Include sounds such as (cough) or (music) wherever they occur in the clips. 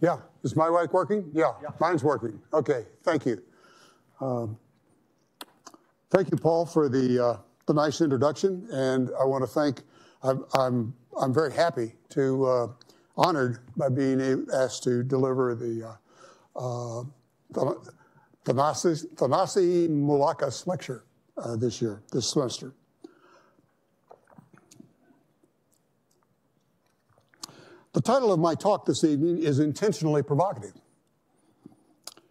Yeah, is my mic working? Yeah, yeah, mine's working. Okay, thank you. Um, thank you, Paul, for the, uh, the nice introduction, and I want to thank, I'm, I'm, I'm very happy to, uh, honored by being asked to deliver the uh, uh, Thanasi, Thanasi Moulakis lecture uh, this year, this semester. The title of my talk this evening is intentionally provocative.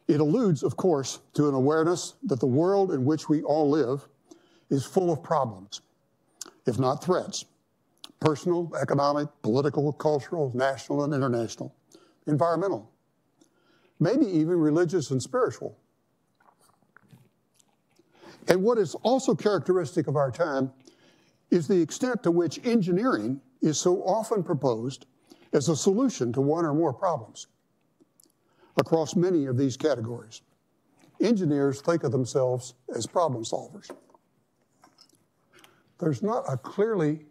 It alludes, of course, to an awareness that the world in which we all live is full of problems, if not threats personal, economic, political, cultural, national, and international, environmental, maybe even religious and spiritual. And what is also characteristic of our time is the extent to which engineering is so often proposed as a solution to one or more problems across many of these categories. Engineers think of themselves as problem solvers. There's not a clearly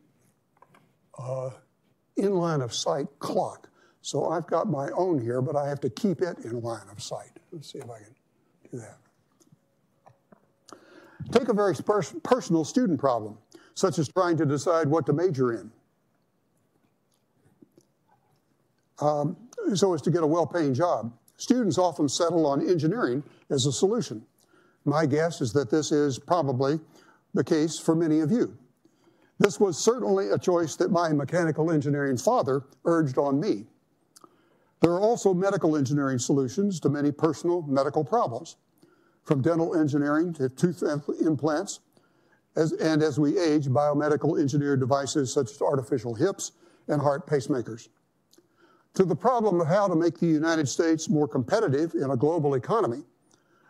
uh, in line of sight clock. So I've got my own here, but I have to keep it in line of sight. Let's see if I can do that. Take a very personal student problem, such as trying to decide what to major in. Um, so as to get a well-paying job. Students often settle on engineering as a solution. My guess is that this is probably the case for many of you. This was certainly a choice that my mechanical engineering father urged on me. There are also medical engineering solutions to many personal medical problems, from dental engineering to tooth implants, as, and as we age, biomedical engineered devices such as artificial hips and heart pacemakers. To the problem of how to make the United States more competitive in a global economy,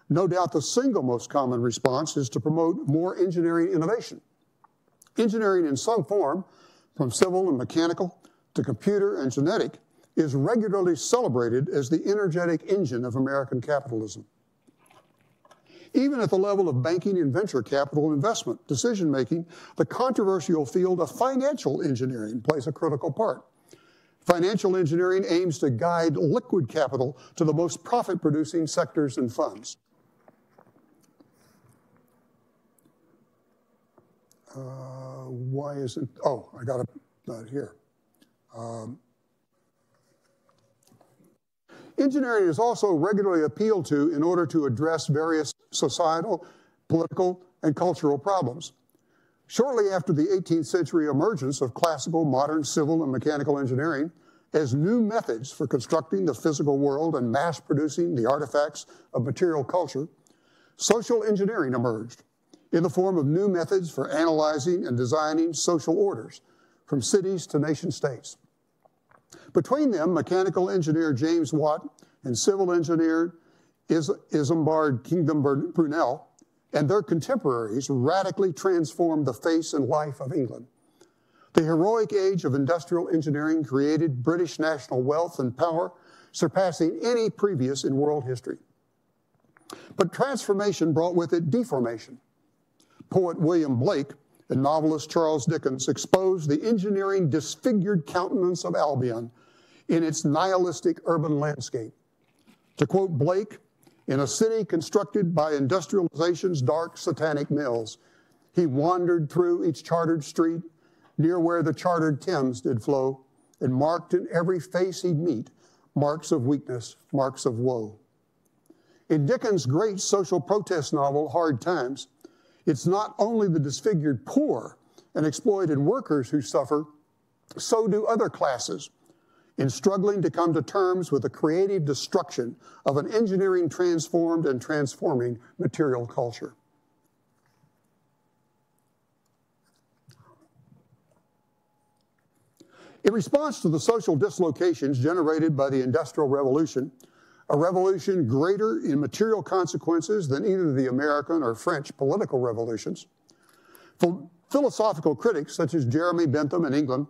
no doubt the single most common response is to promote more engineering innovation Engineering in some form, from civil and mechanical to computer and genetic, is regularly celebrated as the energetic engine of American capitalism. Even at the level of banking and venture capital investment decision making, the controversial field of financial engineering plays a critical part. Financial engineering aims to guide liquid capital to the most profit producing sectors and funds. Uh, why isn't, oh, I got it uh, here. Um, engineering is also regularly appealed to in order to address various societal, political, and cultural problems. Shortly after the 18th century emergence of classical, modern civil, and mechanical engineering as new methods for constructing the physical world and mass producing the artifacts of material culture, social engineering emerged in the form of new methods for analyzing and designing social orders from cities to nation states. Between them, mechanical engineer James Watt and civil engineer Is Isambard Kingdom Brunel and their contemporaries radically transformed the face and life of England. The heroic age of industrial engineering created British national wealth and power, surpassing any previous in world history. But transformation brought with it deformation poet William Blake and novelist Charles Dickens exposed the engineering disfigured countenance of Albion in its nihilistic urban landscape. To quote Blake, in a city constructed by industrialization's dark satanic mills, he wandered through each chartered street near where the chartered Thames did flow, and marked in every face he'd meet marks of weakness, marks of woe. In Dickens' great social protest novel, Hard Times, it's not only the disfigured poor and exploited workers who suffer, so do other classes in struggling to come to terms with the creative destruction of an engineering transformed and transforming material culture. In response to the social dislocations generated by the Industrial Revolution, a revolution greater in material consequences than either the American or French political revolutions. Philosophical critics such as Jeremy Bentham in England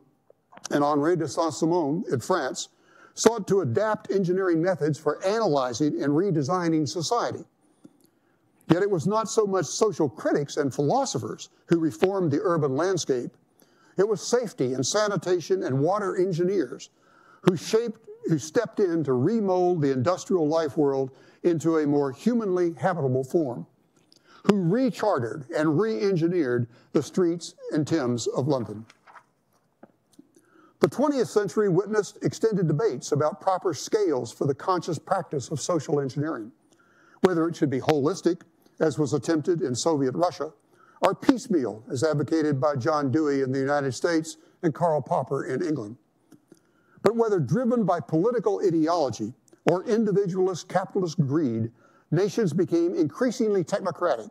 and Henri de Saint-Simon in France sought to adapt engineering methods for analyzing and redesigning society. Yet it was not so much social critics and philosophers who reformed the urban landscape It was safety and sanitation and water engineers who shaped, who stepped in to remold the industrial life world into a more humanly habitable form, who rechartered and re-engineered the streets and Thames of London. The 20th century witnessed extended debates about proper scales for the conscious practice of social engineering, whether it should be holistic, as was attempted in Soviet Russia, or piecemeal, as advocated by John Dewey in the United States and Karl Popper in England. But whether driven by political ideology or individualist capitalist greed, nations became increasingly technocratic,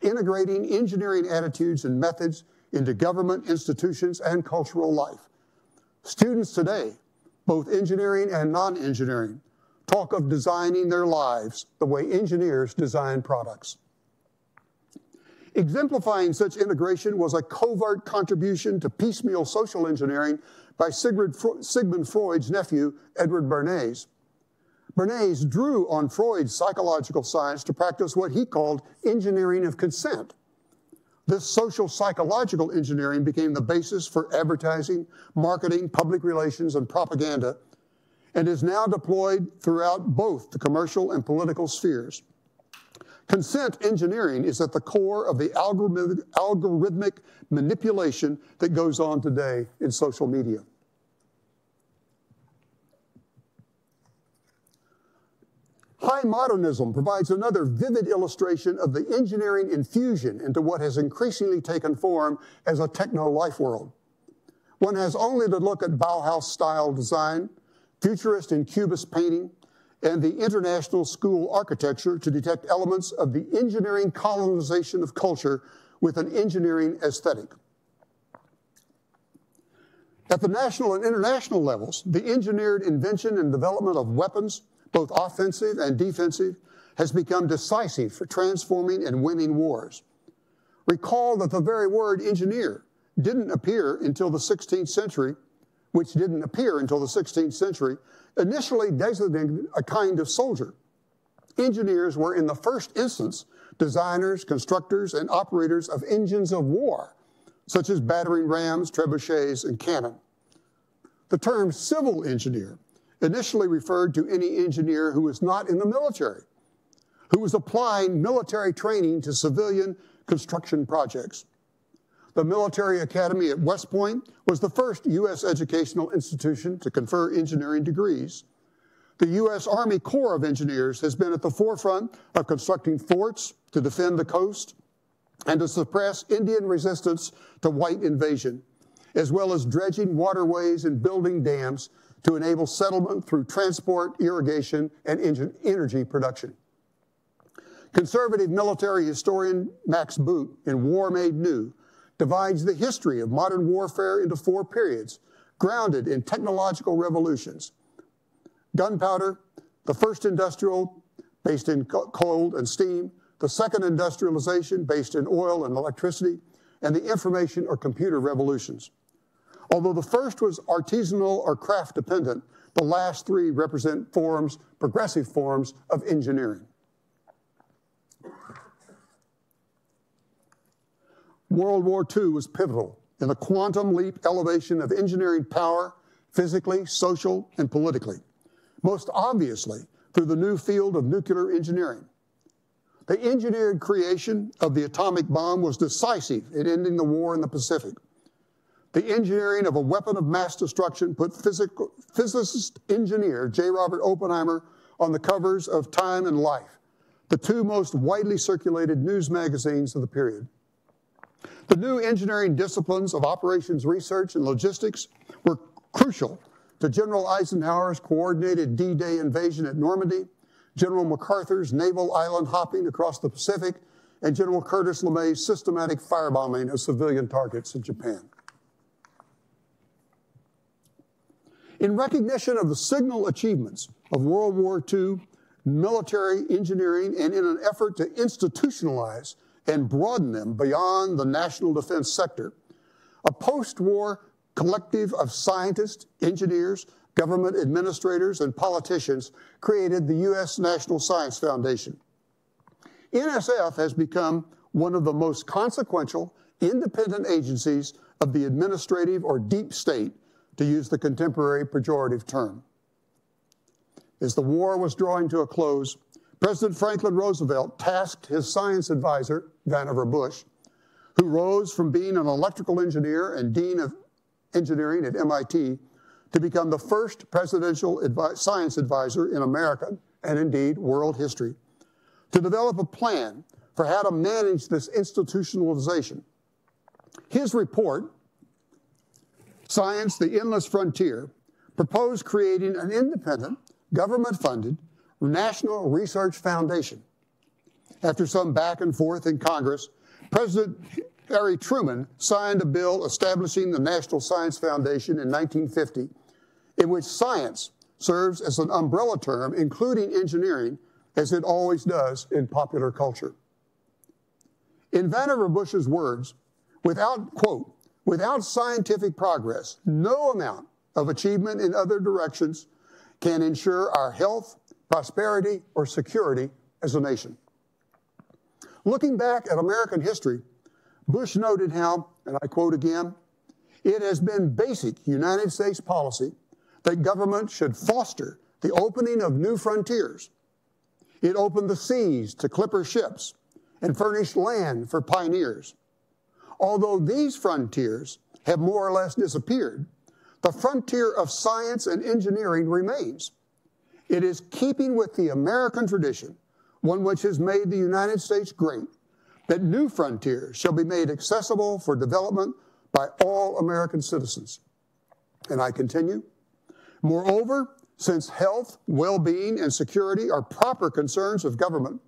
integrating engineering attitudes and methods into government institutions and cultural life. Students today, both engineering and non-engineering, talk of designing their lives the way engineers design products. Exemplifying such integration was a covert contribution to piecemeal social engineering by Sigmund Freud's nephew, Edward Bernays. Bernays drew on Freud's psychological science to practice what he called engineering of consent. This social psychological engineering became the basis for advertising, marketing, public relations, and propaganda, and is now deployed throughout both the commercial and political spheres. Consent engineering is at the core of the algorithmic manipulation that goes on today in social media. High modernism provides another vivid illustration of the engineering infusion into what has increasingly taken form as a techno life world. One has only to look at Bauhaus style design, futurist and cubist painting, and the international school architecture to detect elements of the engineering colonization of culture with an engineering aesthetic. At the national and international levels, the engineered invention and development of weapons, both offensive and defensive, has become decisive for transforming and winning wars. Recall that the very word engineer didn't appear until the 16th century, which didn't appear until the 16th century, initially designated a kind of soldier. Engineers were, in the first instance, designers, constructors, and operators of engines of war, such as battering rams, trebuchets, and cannon. The term civil engineer initially referred to any engineer who was not in the military, who was applying military training to civilian construction projects. The Military Academy at West Point was the first U.S. educational institution to confer engineering degrees. The U.S. Army Corps of Engineers has been at the forefront of constructing forts to defend the coast and to suppress Indian resistance to white invasion, as well as dredging waterways and building dams to enable settlement through transport, irrigation, and energy production. Conservative military historian Max Boot in War Made New divides the history of modern warfare into four periods, grounded in technological revolutions. Gunpowder, the first industrial, based in coal and steam, the second industrialization, based in oil and electricity, and the information or computer revolutions. Although the first was artisanal or craft dependent, the last three represent forms, progressive forms of engineering. World War II was pivotal in the quantum leap elevation of engineering power, physically, social, and politically, most obviously through the new field of nuclear engineering. The engineered creation of the atomic bomb was decisive in ending the war in the Pacific. The engineering of a weapon of mass destruction put physical, physicist engineer J. Robert Oppenheimer on the covers of Time and Life, the two most widely circulated news magazines of the period. The new engineering disciplines of operations research and logistics were crucial to General Eisenhower's coordinated D-Day invasion at Normandy, General MacArthur's naval island hopping across the Pacific, and General Curtis LeMay's systematic firebombing of civilian targets in Japan. In recognition of the signal achievements of World War II military engineering and in an effort to institutionalize and broaden them beyond the national defense sector. A post-war collective of scientists, engineers, government administrators, and politicians created the U.S. National Science Foundation. NSF has become one of the most consequential independent agencies of the administrative or deep state, to use the contemporary pejorative term. As the war was drawing to a close, President Franklin Roosevelt tasked his science advisor, Vannevar Bush, who rose from being an electrical engineer and dean of engineering at MIT to become the first presidential advi science advisor in American and indeed world history, to develop a plan for how to manage this institutionalization. His report, Science, the Endless Frontier, proposed creating an independent, government funded National Research Foundation. After some back and forth in Congress, President Harry Truman signed a bill establishing the National Science Foundation in 1950, in which science serves as an umbrella term, including engineering, as it always does in popular culture. In Vannevar Bush's words, without, quote, without scientific progress, no amount of achievement in other directions can ensure our health, prosperity, or security as a nation. Looking back at American history, Bush noted how, and I quote again, it has been basic United States policy that government should foster the opening of new frontiers. It opened the seas to clipper ships and furnished land for pioneers. Although these frontiers have more or less disappeared, the frontier of science and engineering remains. It is keeping with the American tradition, one which has made the United States great, that new frontiers shall be made accessible for development by all American citizens. And I continue. Moreover, since health, well being, and security are proper concerns of government,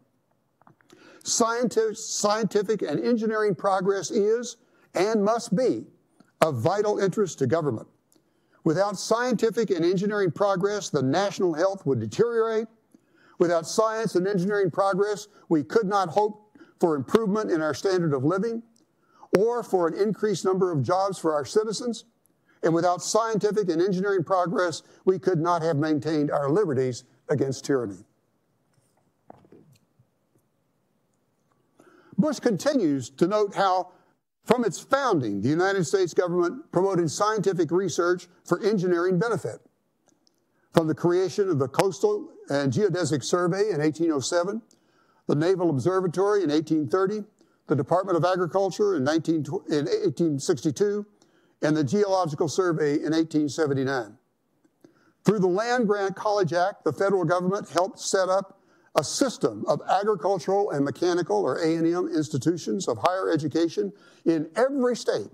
scientific, scientific and engineering progress is and must be of vital interest to government. Without scientific and engineering progress, the national health would deteriorate. Without science and engineering progress, we could not hope for improvement in our standard of living or for an increased number of jobs for our citizens. And without scientific and engineering progress, we could not have maintained our liberties against tyranny. Bush continues to note how from its founding, the United States government promoted scientific research for engineering benefit. From the creation of the Coastal and Geodesic Survey in 1807, the Naval Observatory in 1830, the Department of Agriculture in, 19, in 1862, and the Geological Survey in 1879. Through the Land Grant College Act, the federal government helped set up a system of agricultural and mechanical or A&M institutions of higher education in every state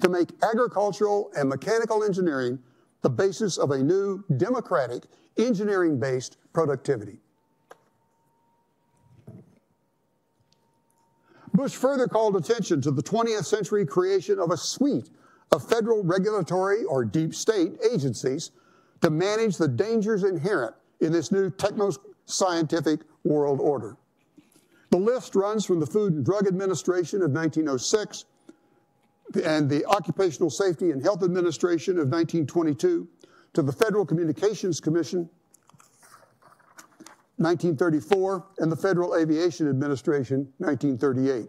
to make agricultural and mechanical engineering the basis of a new democratic engineering-based productivity. Bush further called attention to the 20th century creation of a suite of federal regulatory or deep state agencies to manage the dangers inherent in this new techno scientific world order. The list runs from the Food and Drug Administration of 1906 and the Occupational Safety and Health Administration of 1922 to the Federal Communications Commission 1934 and the Federal Aviation Administration 1938.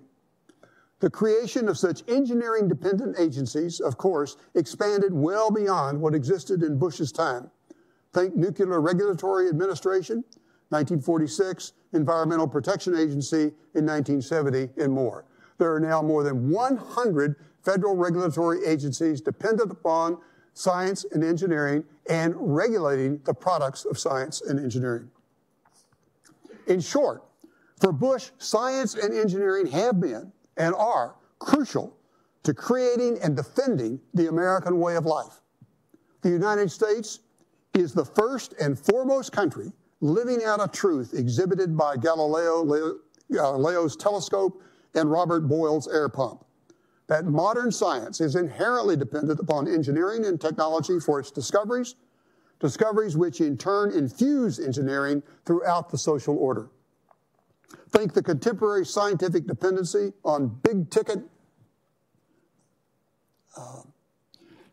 The creation of such engineering dependent agencies, of course, expanded well beyond what existed in Bush's time. Think Nuclear Regulatory Administration, 1946, Environmental Protection Agency in 1970, and more. There are now more than 100 federal regulatory agencies dependent upon science and engineering and regulating the products of science and engineering. In short, for Bush, science and engineering have been and are crucial to creating and defending the American way of life. The United States is the first and foremost country living out a truth exhibited by Galileo, Galileo's telescope and Robert Boyle's air pump. That modern science is inherently dependent upon engineering and technology for its discoveries, discoveries which in turn infuse engineering throughout the social order. Think the contemporary scientific dependency on big ticket uh,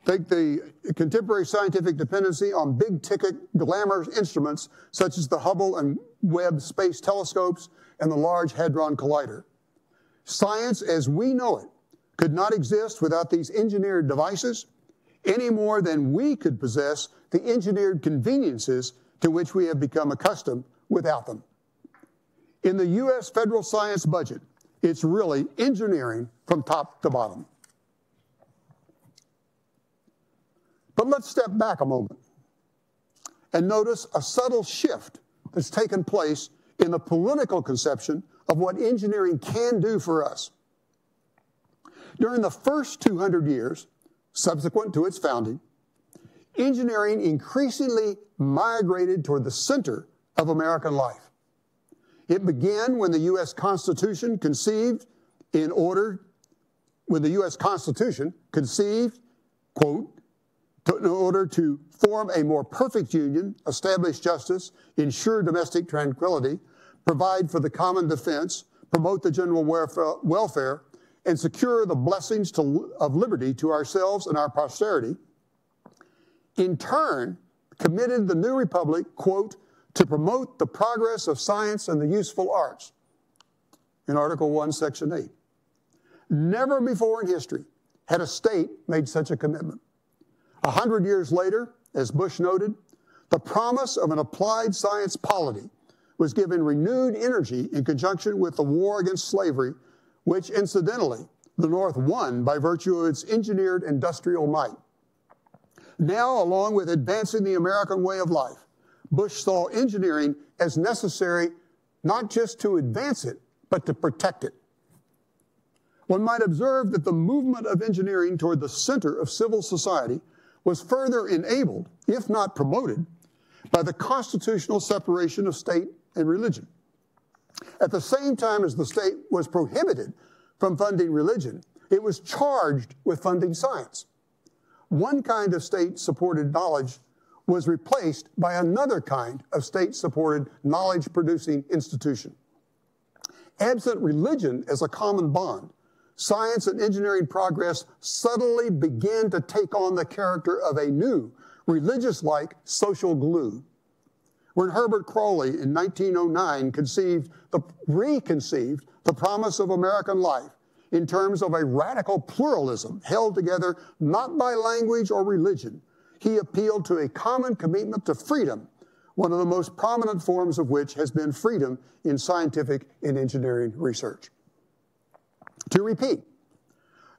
Take the contemporary scientific dependency on big ticket glamour instruments such as the Hubble and Webb space telescopes and the Large Hadron Collider. Science as we know it could not exist without these engineered devices any more than we could possess the engineered conveniences to which we have become accustomed without them. In the U.S. federal science budget, it's really engineering from top to bottom. But let's step back a moment and notice a subtle shift that's taken place in the political conception of what engineering can do for us. During the first 200 years subsequent to its founding, engineering increasingly migrated toward the center of American life. It began when the U.S. Constitution conceived in order, when the U.S. Constitution conceived, quote, in order to form a more perfect union, establish justice, ensure domestic tranquility, provide for the common defense, promote the general welfare, and secure the blessings to, of liberty to ourselves and our posterity, in turn, committed the new republic, quote, to promote the progress of science and the useful arts, in Article 1, Section 8. Never before in history had a state made such a commitment. A hundred years later, as Bush noted, the promise of an applied science polity was given renewed energy in conjunction with the war against slavery, which incidentally, the North won by virtue of its engineered industrial might. Now, along with advancing the American way of life, Bush saw engineering as necessary not just to advance it, but to protect it. One might observe that the movement of engineering toward the center of civil society was further enabled, if not promoted, by the constitutional separation of state and religion. At the same time as the state was prohibited from funding religion, it was charged with funding science. One kind of state supported knowledge was replaced by another kind of state supported knowledge producing institution. Absent religion as a common bond, science and engineering progress subtly began to take on the character of a new, religious like social glue. When Herbert Croly in 1909 conceived the, reconceived the promise of American life in terms of a radical pluralism held together not by language or religion, he appealed to a common commitment to freedom, one of the most prominent forms of which has been freedom in scientific and engineering research. To repeat,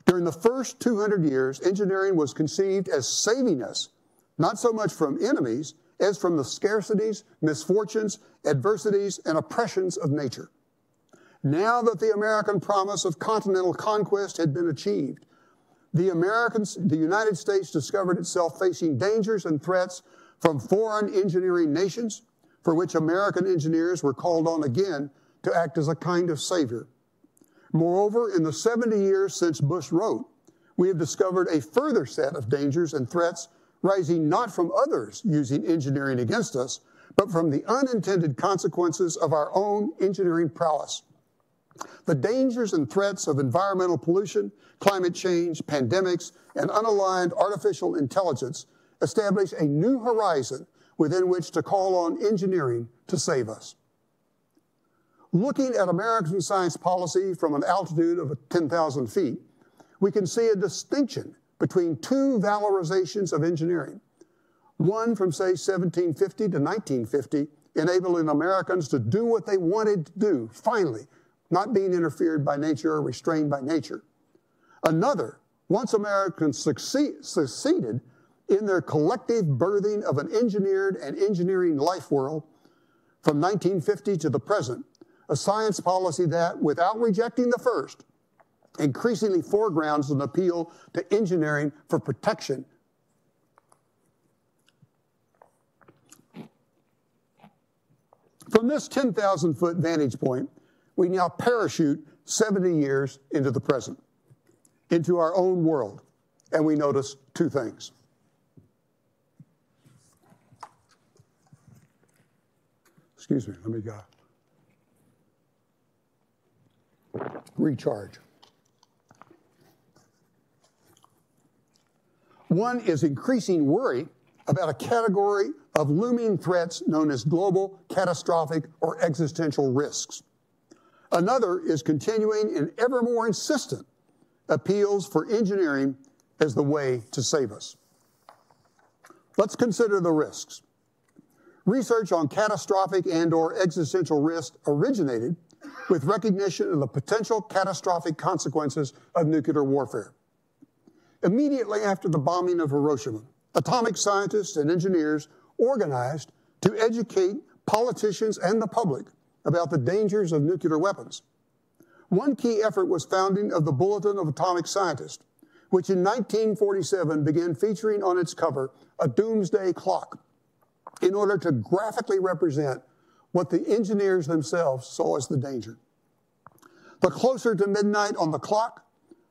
during the first 200 years, engineering was conceived as saving us, not so much from enemies as from the scarcities, misfortunes, adversities, and oppressions of nature. Now that the American promise of continental conquest had been achieved, the Americans, the United States discovered itself facing dangers and threats from foreign engineering nations, for which American engineers were called on again to act as a kind of savior. Moreover, in the 70 years since Bush wrote, we have discovered a further set of dangers and threats rising not from others using engineering against us, but from the unintended consequences of our own engineering prowess. The dangers and threats of environmental pollution, climate change, pandemics, and unaligned artificial intelligence establish a new horizon within which to call on engineering to save us. Looking at American science policy from an altitude of 10,000 feet, we can see a distinction between two valorizations of engineering. One from, say, 1750 to 1950, enabling Americans to do what they wanted to do, finally, not being interfered by nature or restrained by nature. Another, once Americans succeed, succeeded in their collective birthing of an engineered and engineering life world from 1950 to the present, a science policy that, without rejecting the first, increasingly foregrounds an appeal to engineering for protection. From this 10,000 foot vantage point, we now parachute 70 years into the present, into our own world, and we notice two things. Excuse me, let me go. Recharge. One is increasing worry about a category of looming threats known as global, catastrophic, or existential risks. Another is continuing and ever more insistent appeals for engineering as the way to save us. Let's consider the risks. Research on catastrophic and or existential risk originated with recognition of the potential catastrophic consequences of nuclear warfare. Immediately after the bombing of Hiroshima, atomic scientists and engineers organized to educate politicians and the public about the dangers of nuclear weapons. One key effort was founding of the Bulletin of Atomic Scientists, which in 1947 began featuring on its cover a doomsday clock in order to graphically represent what the engineers themselves saw as the danger. The closer to midnight on the clock,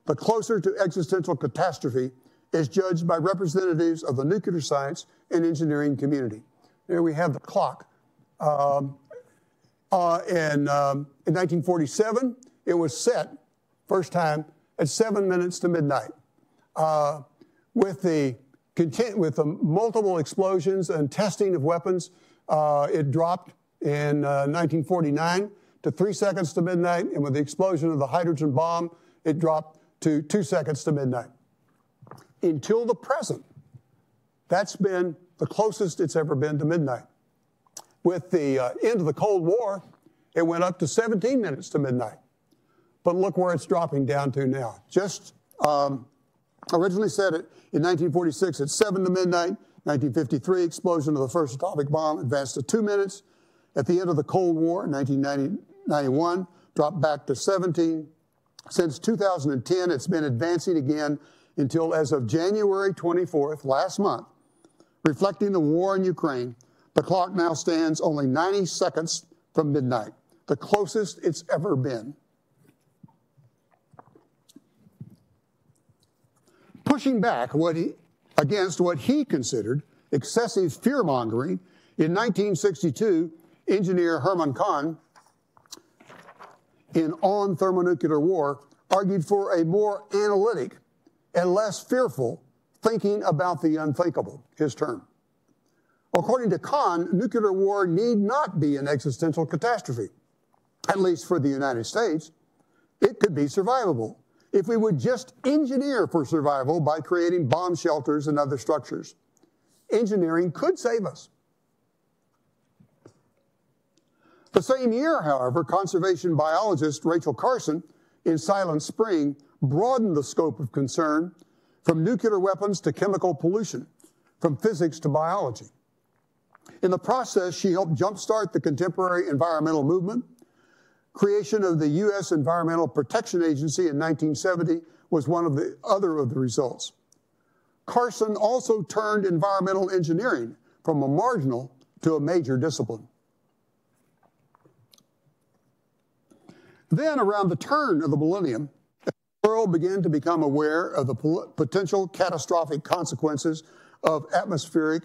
the closer to existential catastrophe is judged by representatives of the nuclear science and engineering community. There we have the clock. Um, uh, in, um, in 1947, it was set, first time, at seven minutes to midnight. Uh, with the with the multiple explosions and testing of weapons, uh, it dropped in 1949 uh, to three seconds to midnight, and with the explosion of the hydrogen bomb, it dropped to two seconds to midnight. Until the present, that's been the closest it's ever been to midnight. With the uh, end of the Cold War, it went up to 17 minutes to midnight. But look where it's dropping down to now. Just um, originally said it in 1946 at 7 to midnight. 1953, explosion of the first atomic bomb advanced to two minutes. At the end of the Cold War, 1991, dropped back to 17. Since 2010, it's been advancing again until as of January 24th, last month, reflecting the war in Ukraine, the clock now stands only 90 seconds from midnight, the closest it's ever been. Pushing back what he, against what he considered excessive fear mongering, in 1962, engineer Herman Kahn, in On Thermonuclear War, argued for a more analytic and less fearful thinking about the unthinkable, his term. According to Kahn, nuclear war need not be an existential catastrophe, at least for the United States. It could be survivable if we would just engineer for survival by creating bomb shelters and other structures. Engineering could save us. The same year, however, conservation biologist Rachel Carson in Silent Spring broadened the scope of concern from nuclear weapons to chemical pollution, from physics to biology. In the process, she helped jumpstart the contemporary environmental movement. Creation of the U.S. Environmental Protection Agency in 1970 was one of the other of the results. Carson also turned environmental engineering from a marginal to a major discipline. Then, around the turn of the millennium, the world began to become aware of the potential catastrophic consequences of atmospheric,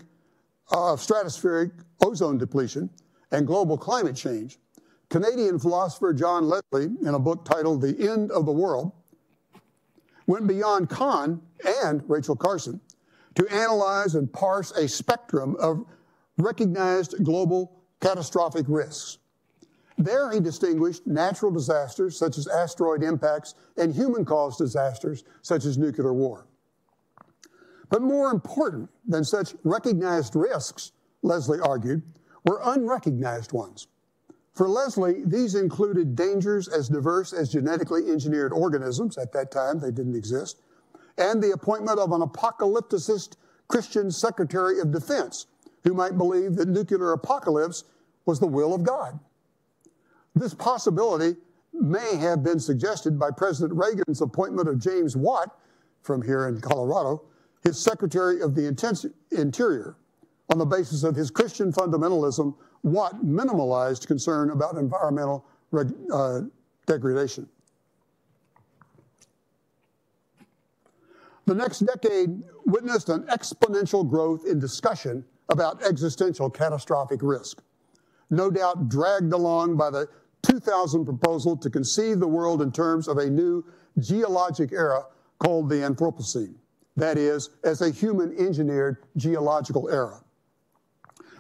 uh, stratospheric ozone depletion and global climate change. Canadian philosopher John Leslie, in a book titled The End of the World, went beyond Kahn and Rachel Carson to analyze and parse a spectrum of recognized global catastrophic risks. There he distinguished natural disasters such as asteroid impacts and human caused disasters such as nuclear war. But more important than such recognized risks, Leslie argued, were unrecognized ones. For Leslie, these included dangers as diverse as genetically engineered organisms, at that time they didn't exist, and the appointment of an apocalypticist Christian Secretary of Defense who might believe that nuclear apocalypse was the will of God. This possibility may have been suggested by President Reagan's appointment of James Watt from here in Colorado, his Secretary of the Interior. On the basis of his Christian fundamentalism, Watt minimalized concern about environmental uh, degradation. The next decade witnessed an exponential growth in discussion about existential catastrophic risk, no doubt dragged along by the 2000 proposal to conceive the world in terms of a new geologic era called the Anthropocene. That is, as a human engineered geological era.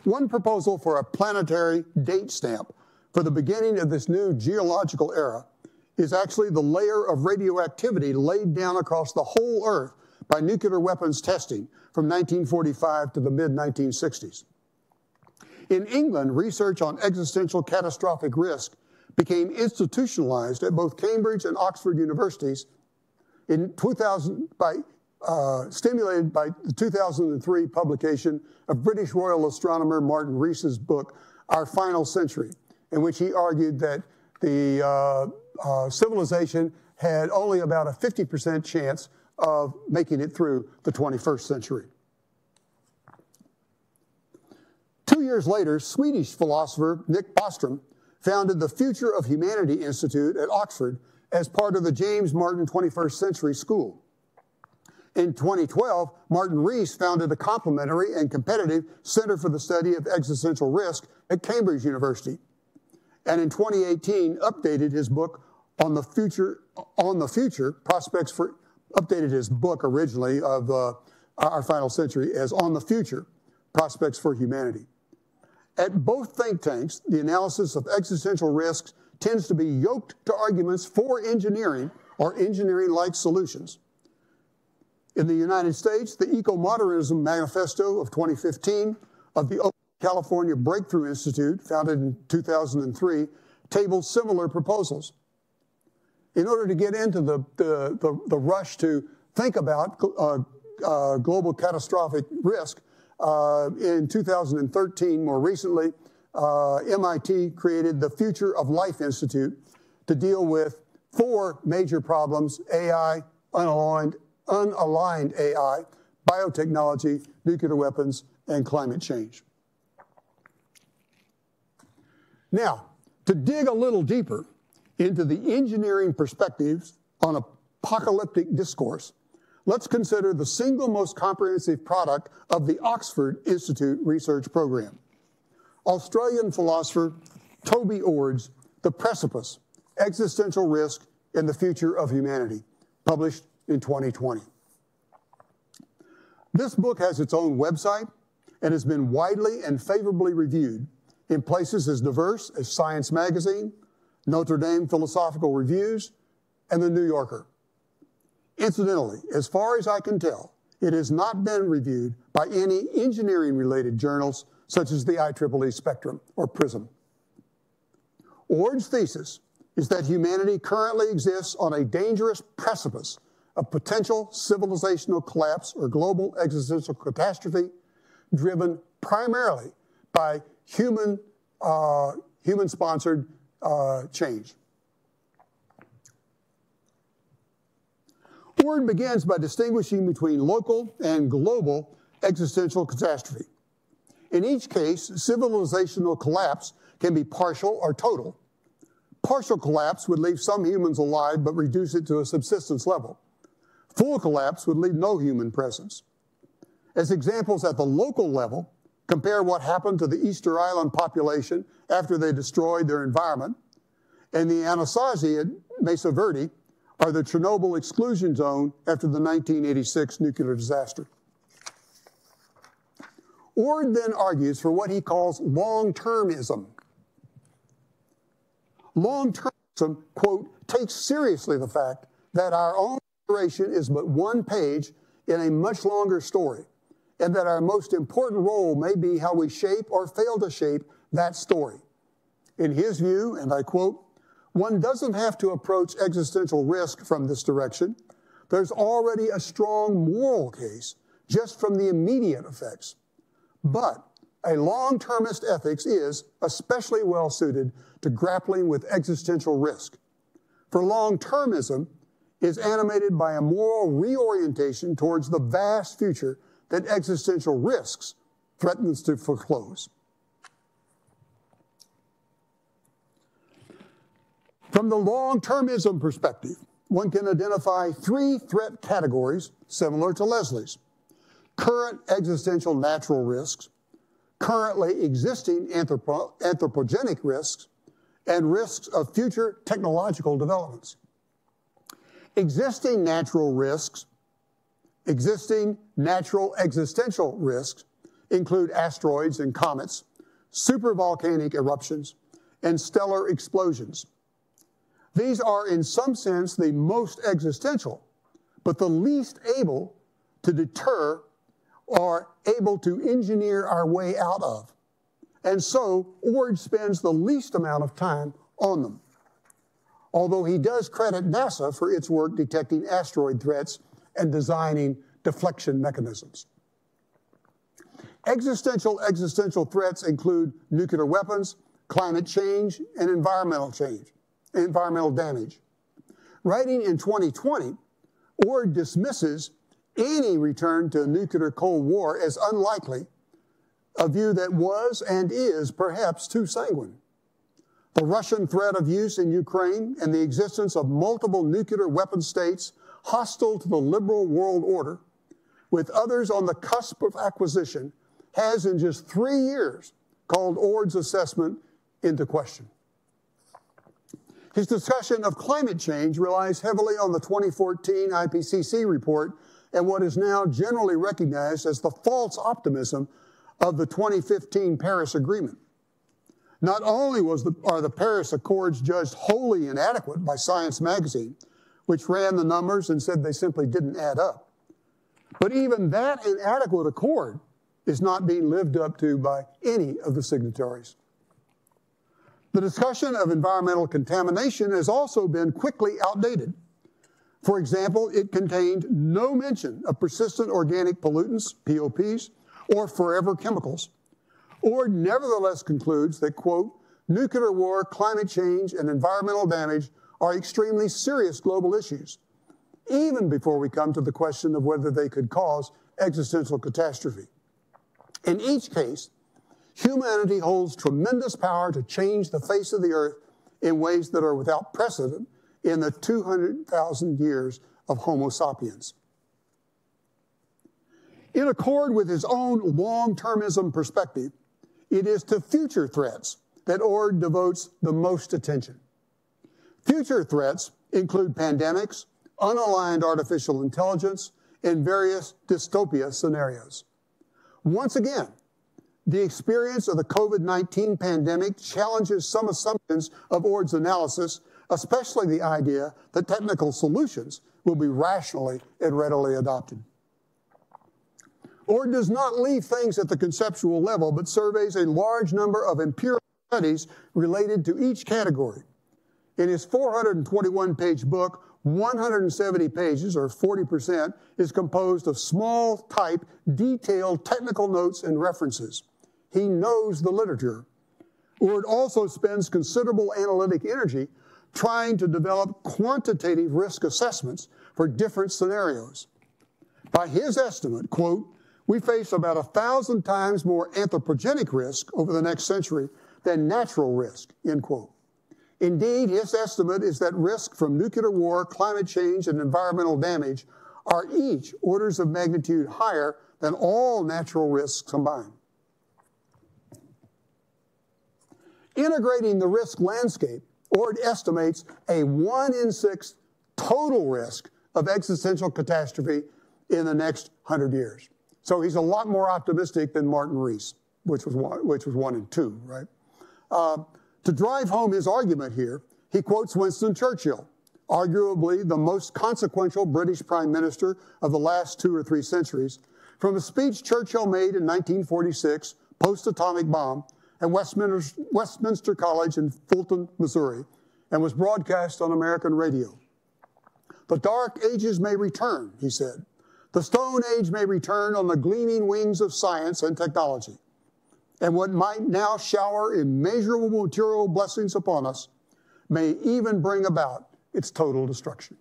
One proposal for a planetary date stamp for the beginning of this new geological era is actually the layer of radioactivity laid down across the whole Earth by nuclear weapons testing from 1945 to the mid 1960s. In England, research on existential catastrophic risk became institutionalized at both Cambridge and Oxford universities in 2000 by uh, stimulated by the 2003 publication of British Royal astronomer Martin Rees's book, Our Final Century, in which he argued that the uh, uh, civilization had only about a 50% chance of making it through the 21st century. Two years later, Swedish philosopher Nick Bostrom founded the Future of Humanity Institute at Oxford as part of the James Martin 21st Century School. In 2012, Martin Rees founded a complementary and competitive Center for the Study of Existential Risk at Cambridge University. And in 2018, updated his book on the future, on the future prospects for, updated his book originally of uh, Our Final Century as On the Future Prospects for Humanity. At both think tanks, the analysis of existential risks tends to be yoked to arguments for engineering or engineering like solutions. In the United States, the Eco-Modernism Manifesto of 2015 of the California Breakthrough Institute, founded in 2003, tables similar proposals. In order to get into the, the, the, the rush to think about uh, uh, global catastrophic risk, uh, in 2013, more recently, uh, MIT created the Future of Life Institute to deal with four major problems AI, unaligned, unaligned AI, biotechnology, nuclear weapons, and climate change. Now, to dig a little deeper into the engineering perspectives on apocalyptic discourse, let's consider the single most comprehensive product of the Oxford Institute research program. Australian philosopher Toby Ord's The Precipice Existential Risk and the Future of Humanity, published in 2020. This book has its own website and has been widely and favorably reviewed in places as diverse as Science Magazine, Notre Dame Philosophical Reviews, and The New Yorker. Incidentally, as far as I can tell, it has not been reviewed by any engineering related journals such as the IEEE Spectrum or PRISM. Ord's thesis is that humanity currently exists on a dangerous precipice of potential civilizational collapse or global existential catastrophe driven primarily by human, uh, human sponsored uh, change. Ord begins by distinguishing between local and global existential catastrophe. In each case, civilizational collapse can be partial or total. Partial collapse would leave some humans alive but reduce it to a subsistence level. Full collapse would leave no human presence. As examples at the local level, compare what happened to the Easter Island population after they destroyed their environment, and the Anasazi at Mesa Verde are the Chernobyl exclusion zone after the 1986 nuclear disaster. Ord then argues for what he calls long-termism. Long-termism, quote, takes seriously the fact that our own generation is but one page in a much longer story, and that our most important role may be how we shape or fail to shape that story. In his view, and I quote, one doesn't have to approach existential risk from this direction. There's already a strong moral case just from the immediate effects. But a long termist ethics is especially well suited to grappling with existential risk. For long termism is animated by a moral reorientation towards the vast future that existential risks threatens to foreclose. From the long-termism perspective, one can identify three threat categories similar to Leslie's. Current existential natural risks, currently existing anthropo anthropogenic risks, and risks of future technological developments. Existing natural risks, existing natural existential risks include asteroids and comets, supervolcanic eruptions, and stellar explosions. These are, in some sense, the most existential, but the least able to deter or able to engineer our way out of. And so, Ord spends the least amount of time on them. Although he does credit NASA for its work detecting asteroid threats and designing deflection mechanisms. Existential existential threats include nuclear weapons, climate change, and environmental change, environmental damage. Writing in 2020, Ord dismisses any return to a nuclear Cold War as unlikely, a view that was and is perhaps too sanguine. The Russian threat of use in Ukraine and the existence of multiple nuclear weapon states hostile to the liberal world order, with others on the cusp of acquisition, has in just three years called Ord's assessment into question. His discussion of climate change relies heavily on the 2014 IPCC report and what is now generally recognized as the false optimism of the 2015 Paris Agreement. Not only the, are the Paris Accords judged wholly inadequate by Science magazine, which ran the numbers and said they simply didn't add up, but even that inadequate accord is not being lived up to by any of the signatories. The discussion of environmental contamination has also been quickly outdated. For example, it contained no mention of persistent organic pollutants, POPs, or forever chemicals. Ord nevertheless concludes that, quote, nuclear war, climate change, and environmental damage are extremely serious global issues, even before we come to the question of whether they could cause existential catastrophe. In each case, humanity holds tremendous power to change the face of the earth in ways that are without precedent in the 200,000 years of Homo sapiens. In accord with his own long termism perspective, it is to future threats that Ord devotes the most attention. Future threats include pandemics, unaligned artificial intelligence, and various dystopia scenarios. Once again, the experience of the COVID 19 pandemic challenges some assumptions of Ord's analysis, especially the idea that technical solutions will be rationally and readily adopted. Ord does not leave things at the conceptual level, but surveys a large number of empirical studies related to each category. In his 421 page book, 170 pages, or 40%, is composed of small type, detailed technical notes and references. He knows the literature. Ord also spends considerable analytic energy trying to develop quantitative risk assessments for different scenarios. By his estimate, quote, we face about a thousand times more anthropogenic risk over the next century than natural risk, end quote. Indeed, his estimate is that risk from nuclear war, climate change, and environmental damage are each orders of magnitude higher than all natural risks combined. Integrating the risk landscape, Ord estimates a one in six total risk of existential catastrophe in the next hundred years. So he's a lot more optimistic than Martin Rees, which was one, which was one in two, right? Uh, to drive home his argument here, he quotes Winston Churchill, arguably the most consequential British prime minister of the last two or three centuries, from a speech Churchill made in 1946, post atomic bomb, at Westminster, Westminster College in Fulton, Missouri, and was broadcast on American radio. The dark ages may return, he said. The Stone Age may return on the gleaming wings of science and technology and what might now shower immeasurable material blessings upon us may even bring about its total destruction.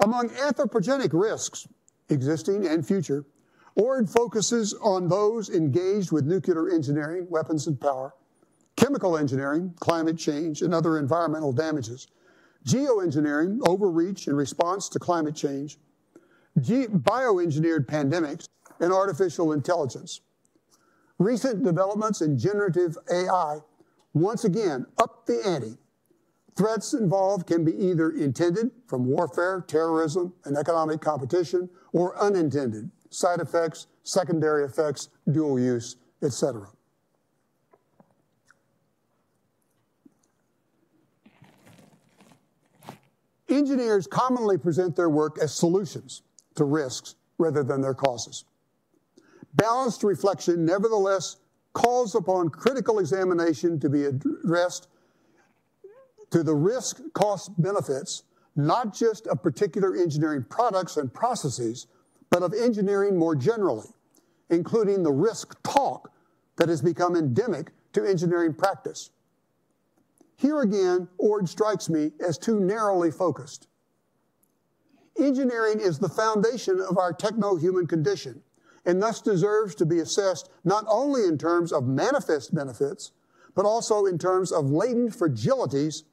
Among anthropogenic risks, existing and future, Ord focuses on those engaged with nuclear engineering, weapons and power, chemical engineering, climate change, and other environmental damages, geoengineering, overreach in response to climate change, bioengineered pandemics, and artificial intelligence. Recent developments in generative AI once again up the ante. Threats involved can be either intended from warfare, terrorism, and economic competition, or unintended, side effects, secondary effects, dual use, etc. Engineers commonly present their work as solutions to risks rather than their causes. Balanced reflection, nevertheless, calls upon critical examination to be addressed to the risk cost benefits, not just of particular engineering products and processes, but of engineering more generally, including the risk talk that has become endemic to engineering practice. Here again, Ord strikes me as too narrowly focused. Engineering is the foundation of our techno human condition and thus deserves to be assessed not only in terms of manifest benefits, but also in terms of latent fragilities,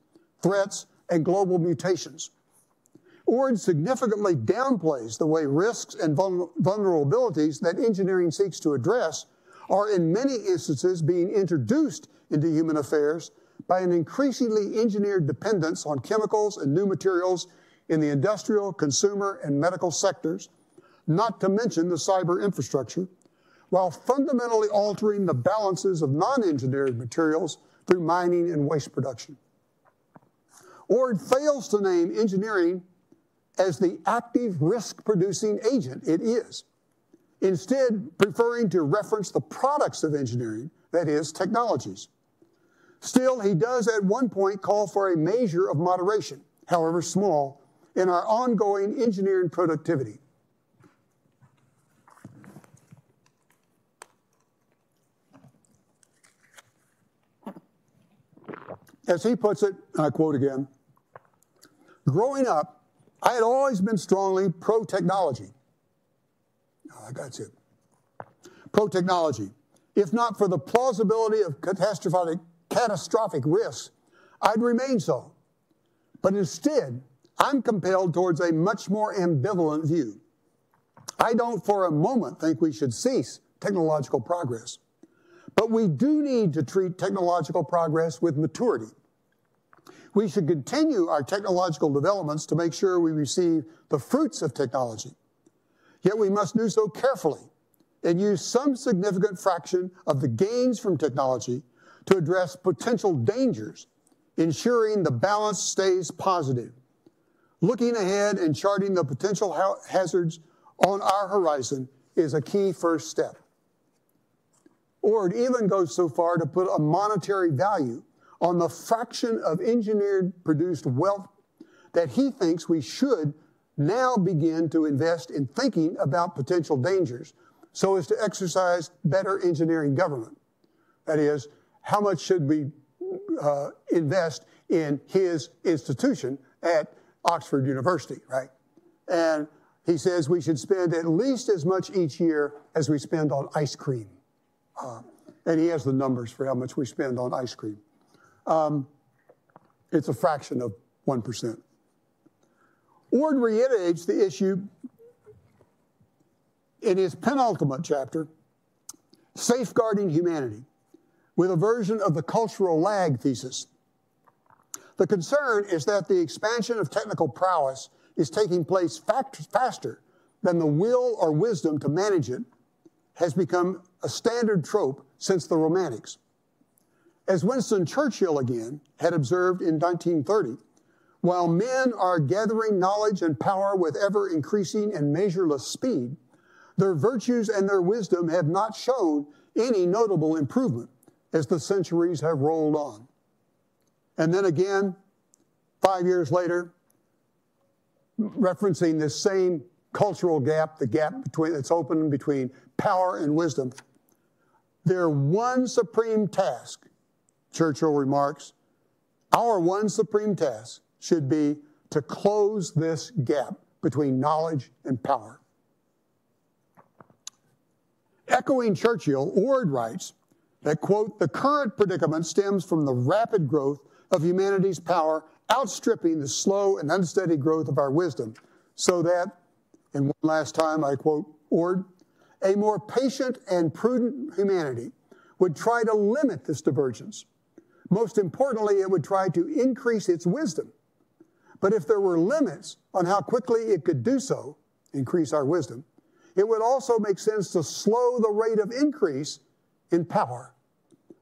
threats, and global mutations. Ord significantly downplays the way risks and vulnerabilities that engineering seeks to address are in many instances being introduced into human affairs by an increasingly engineered dependence on chemicals and new materials in the industrial, consumer, and medical sectors, not to mention the cyber infrastructure, while fundamentally altering the balances of non-engineered materials through mining and waste production. Ord fails to name engineering as the active risk-producing agent it is, instead preferring to reference the products of engineering, that is, technologies. Still, he does at one point call for a measure of moderation, however small, in our ongoing engineering productivity. As he puts it, and I quote again, growing up, I had always been strongly pro technology. Oh, that's it. Pro technology. If not for the plausibility of catastrophic, catastrophic risks, I'd remain so. But instead, I'm compelled towards a much more ambivalent view. I don't for a moment think we should cease technological progress. But we do need to treat technological progress with maturity we should continue our technological developments to make sure we receive the fruits of technology. Yet we must do so carefully and use some significant fraction of the gains from technology to address potential dangers, ensuring the balance stays positive. Looking ahead and charting the potential ha hazards on our horizon is a key first step. Ord even goes so far to put a monetary value on the fraction of engineered produced wealth that he thinks we should now begin to invest in thinking about potential dangers so as to exercise better engineering government. That is, how much should we uh, invest in his institution at Oxford University, right? And he says we should spend at least as much each year as we spend on ice cream. Uh, and he has the numbers for how much we spend on ice cream. Um, it's a fraction of 1%. Ord reiterates the issue in his penultimate chapter, Safeguarding Humanity, with a version of the cultural lag thesis. The concern is that the expansion of technical prowess is taking place faster than the will or wisdom to manage it has become a standard trope since the Romantics. As Winston Churchill again had observed in 1930, while men are gathering knowledge and power with ever increasing and measureless speed, their virtues and their wisdom have not shown any notable improvement as the centuries have rolled on. And then again, five years later, referencing this same cultural gap, the gap between that's open between power and wisdom, their one supreme task Churchill remarks, our one supreme task should be to close this gap between knowledge and power. Echoing Churchill, Ord writes that, quote, the current predicament stems from the rapid growth of humanity's power outstripping the slow and unsteady growth of our wisdom, so that, and one last time I quote Ord, a more patient and prudent humanity would try to limit this divergence most importantly, it would try to increase its wisdom. But if there were limits on how quickly it could do so, increase our wisdom, it would also make sense to slow the rate of increase in power.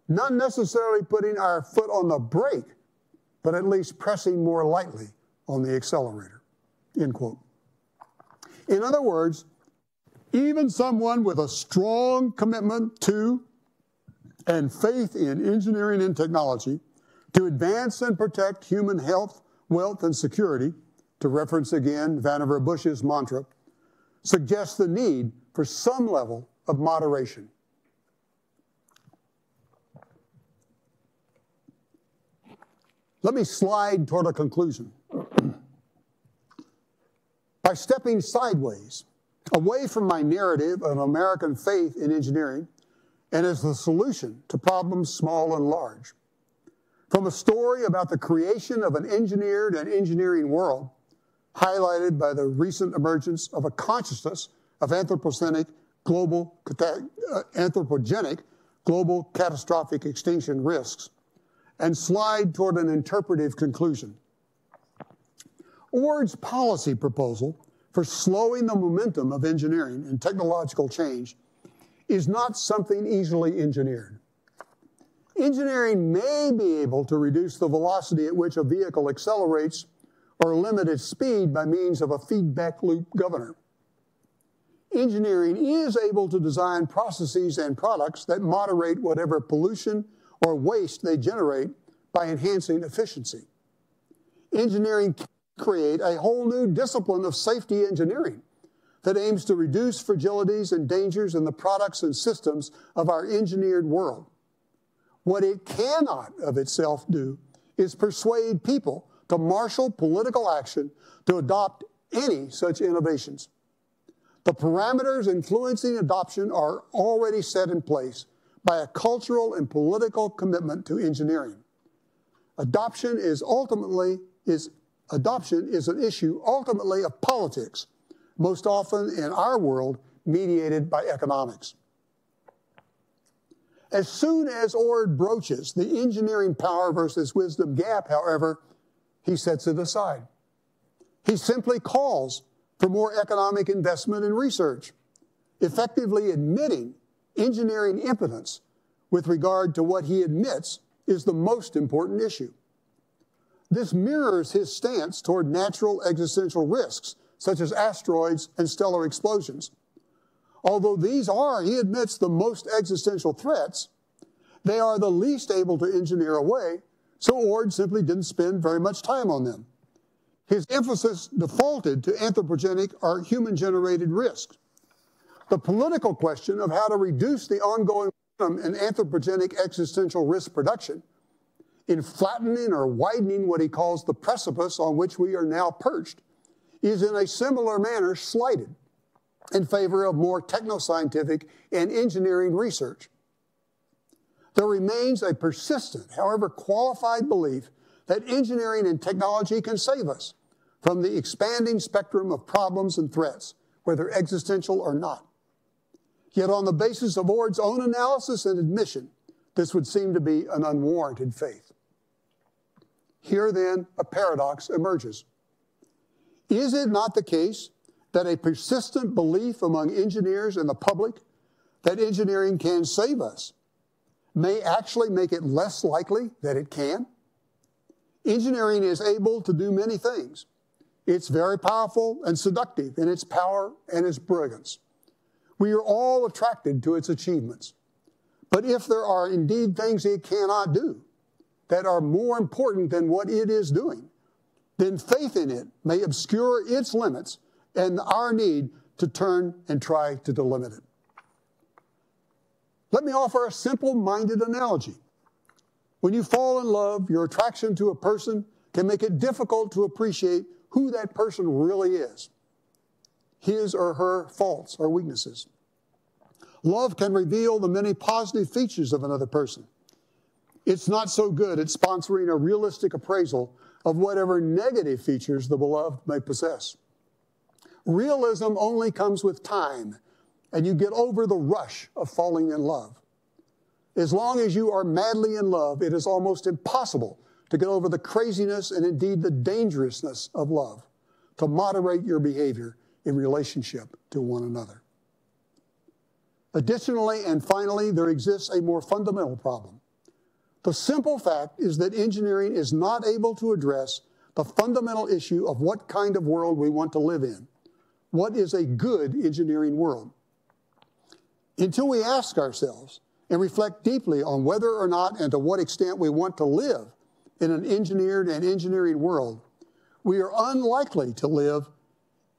Not necessarily putting our foot on the brake, but at least pressing more lightly on the accelerator. End quote. In other words, even someone with a strong commitment to and faith in engineering and technology to advance and protect human health, wealth, and security, to reference again Vannevar Bush's mantra, suggests the need for some level of moderation. Let me slide toward a conclusion. (clears throat) By stepping sideways, away from my narrative of American faith in engineering, and as the solution to problems small and large, from a story about the creation of an engineered and engineering world, highlighted by the recent emergence of a consciousness of anthropogenic global, uh, anthropogenic global catastrophic extinction risks, and slide toward an interpretive conclusion. Ord's policy proposal for slowing the momentum of engineering and technological change is not something easily engineered. Engineering may be able to reduce the velocity at which a vehicle accelerates or limit its speed by means of a feedback loop governor. Engineering is able to design processes and products that moderate whatever pollution or waste they generate by enhancing efficiency. Engineering can create a whole new discipline of safety engineering that aims to reduce fragilities and dangers in the products and systems of our engineered world. What it cannot of itself do is persuade people to marshal political action to adopt any such innovations. The parameters influencing adoption are already set in place by a cultural and political commitment to engineering. Adoption is ultimately is adoption is an issue ultimately of politics, most often in our world mediated by economics. As soon as Ord broaches the engineering power versus wisdom gap, however, he sets it aside. He simply calls for more economic investment in research, effectively admitting engineering impotence with regard to what he admits is the most important issue. This mirrors his stance toward natural existential risks, such as asteroids and stellar explosions. Although these are, he admits, the most existential threats, they are the least able to engineer away, so Ord simply didn't spend very much time on them. His emphasis defaulted to anthropogenic or human generated risks. The political question of how to reduce the ongoing in anthropogenic existential risk production in flattening or widening what he calls the precipice on which we are now perched is in a similar manner slighted in favor of more technoscientific and engineering research. There remains a persistent, however qualified belief that engineering and technology can save us from the expanding spectrum of problems and threats, whether existential or not. Yet, on the basis of Ord's own analysis and admission, this would seem to be an unwarranted faith. Here, then, a paradox emerges. Is it not the case that a persistent belief among engineers and the public that engineering can save us may actually make it less likely that it can? Engineering is able to do many things. It's very powerful and seductive in its power and its brilliance. We are all attracted to its achievements. But if there are indeed things it cannot do that are more important than what it is doing, then faith in it may obscure its limits and our need to turn and try to delimit it. Let me offer a simple minded analogy. When you fall in love, your attraction to a person can make it difficult to appreciate who that person really is his or her faults or weaknesses. Love can reveal the many positive features of another person. It's not so good at sponsoring a realistic appraisal of whatever negative features the beloved may possess. Realism only comes with time, and you get over the rush of falling in love. As long as you are madly in love, it is almost impossible to get over the craziness and indeed the dangerousness of love, to moderate your behavior in relationship to one another. Additionally, and finally, there exists a more fundamental problem. The simple fact is that engineering is not able to address the fundamental issue of what kind of world we want to live in. What is a good engineering world? Until we ask ourselves and reflect deeply on whether or not and to what extent we want to live in an engineered and engineering world, we are unlikely to live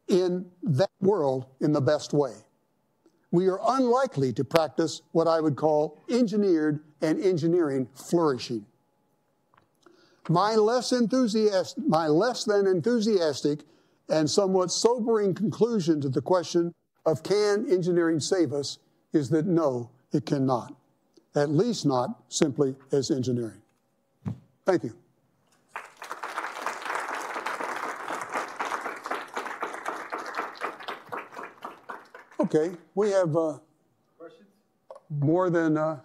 in that world in the best way. We are unlikely to practice what I would call engineered and engineering flourishing. My less, enthusiastic, my less than enthusiastic and somewhat sobering conclusion to the question of can engineering save us is that no, it cannot. At least not simply as engineering. Thank you. Okay, we have uh, more than uh,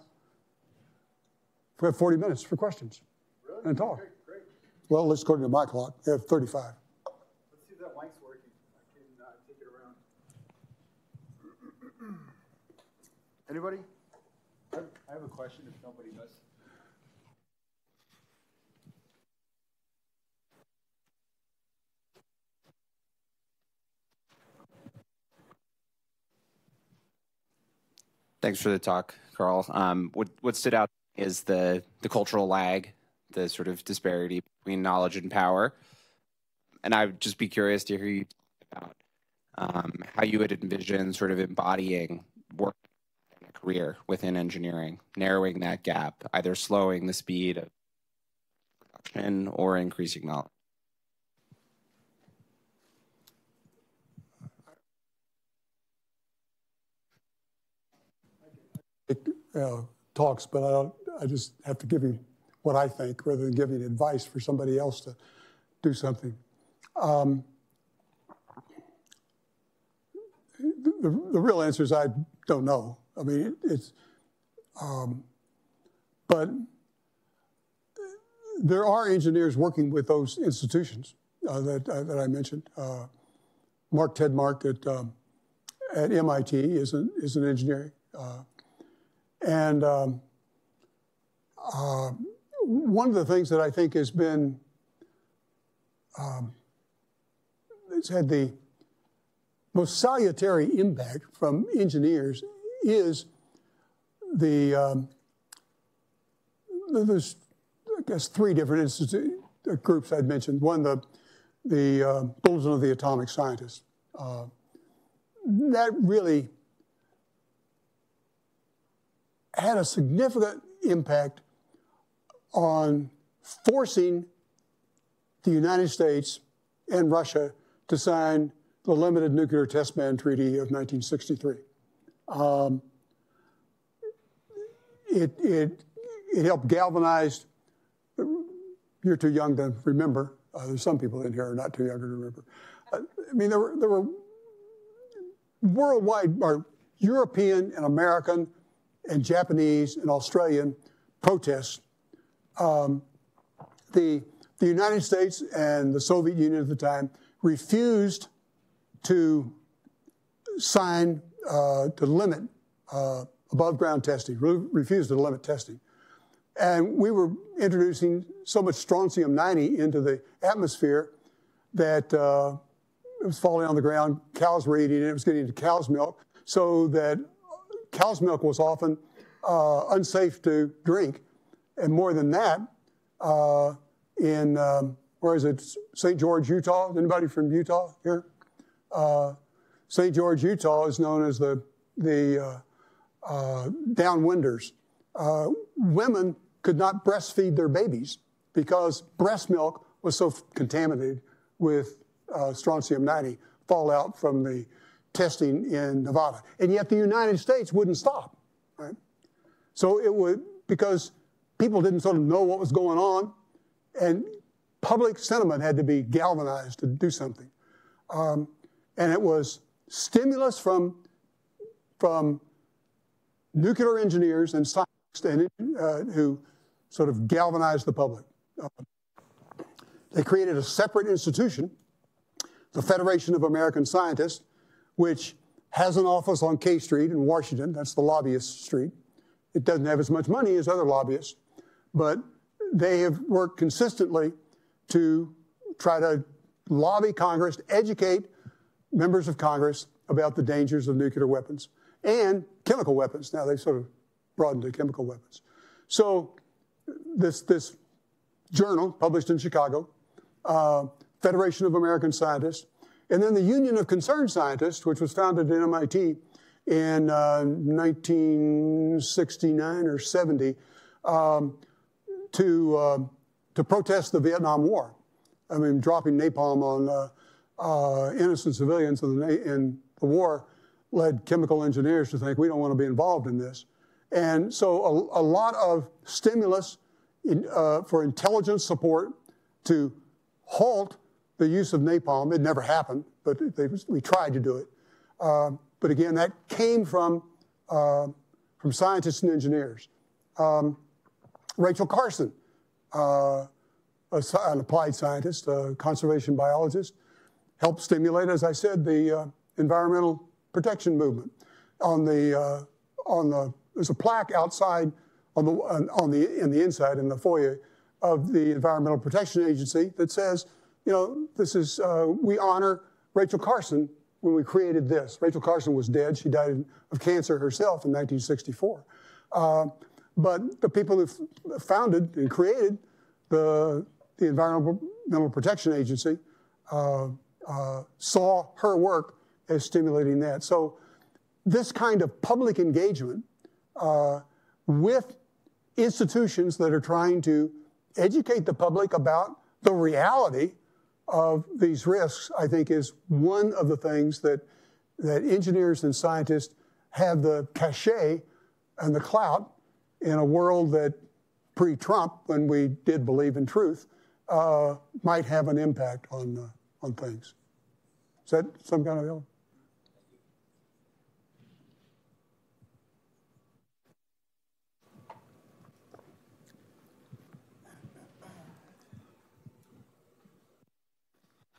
we have 40 minutes for questions really? and talk. Great, great. Well, let's go to my clock. We have 35. Let's see if that mic's working. I can uh, take it around. (clears throat) Anybody? I have, I have a question if nobody does. Thanks for the talk, Carl. Um, what, what stood out is the, the cultural lag, the sort of disparity between knowledge and power. And I would just be curious to hear you talk about um, how you would envision sort of embodying work in a career within engineering, narrowing that gap, either slowing the speed of production or increasing knowledge. Uh, talks, but I don't. I just have to give you what I think rather than giving advice for somebody else to do something. Um, the, the, real answer is I don't know. I mean, it, it's, um, but there are engineers working with those institutions uh, that, uh, that I mentioned. Uh, Max Tegmark at, um, at MIT is an, is an engineer. And um, uh, one of the things that I think has been, um, had the most salutary impact from engineers is the, um, there's, I guess, three different uh, groups I'd mentioned. One, the, the uh, Bulletin of the Atomic Scientists. Uh, that really had a significant impact on forcing the United States and Russia to sign the Limited Nuclear Test Ban Treaty of 1963. Um, it, it, it helped galvanize, you're too young to remember. Uh, there's some people in here are not too young to remember. Uh, I mean, there were, there were worldwide, or European and American and Japanese and Australian protests, um, the, the United States and the Soviet Union at the time refused to sign uh, to limit uh, above ground testing, re refused to limit testing. And we were introducing so much strontium 90 into the atmosphere that uh, it was falling on the ground, cows were eating it, it was getting into cow's milk, so that cow's milk was often uh, unsafe to drink. And more than that, uh, in, um, where is it, St. George, Utah? Anybody from Utah here? Uh, St. George, Utah is known as the, the uh, uh, downwinders. Uh, women could not breastfeed their babies because breast milk was so contaminated with strontium 90 fallout from the testing in Nevada. And yet the United States wouldn't stop, right? So it would, because people didn't sort of know what was going on, and public sentiment had to be galvanized to do something. Um, and it was stimulus from, from nuclear engineers and scientists uh, who sort of galvanized the public. Uh, they created a separate institution, the Federation of American Scientists, which has an office on K Street in Washington. That's the lobbyist street. It doesn't have as much money as other lobbyists, but they have worked consistently to try to lobby Congress, to educate members of Congress about the dangers of nuclear weapons and chemical weapons. Now they've sort of broadened to chemical weapons. So this, this journal published in Chicago, uh, Federation of American Scientists, and then the Union of Concerned Scientists, which was founded at MIT in uh, 1969 or 70 um, to, uh, to protest the Vietnam War. I mean, dropping napalm on uh, uh innocent civilians in the, in the war led chemical engineers to think we don't want to be involved in this. And so a, a lot of stimulus in, uh, for intelligence support to halt the use of napalm. It never happened, but they, we tried to do it. Uh, but again, that came from, uh, from scientists and engineers. Um, Rachel Carson, uh, an applied scientist, a conservation biologist, helped stimulate, as I said, the uh, environmental protection movement. On the, uh, on the, there's a plaque outside on the, on the, in the inside in the foyer of the Environmental Protection Agency that says, you know, this is, uh, we honor Rachel Carson when we created this. Rachel Carson was dead. She died of cancer herself in 1964. Uh, but the people who founded and created the, the Environmental Protection Agency uh, uh, saw her work as stimulating that. So this kind of public engagement uh, with institutions that are trying to educate the public about the reality of these risks, I think, is one of the things that, that engineers and scientists have the cachet and the clout in a world that pre Trump, when we did believe in truth, uh, might have an impact on, uh, on things. Is that some kind of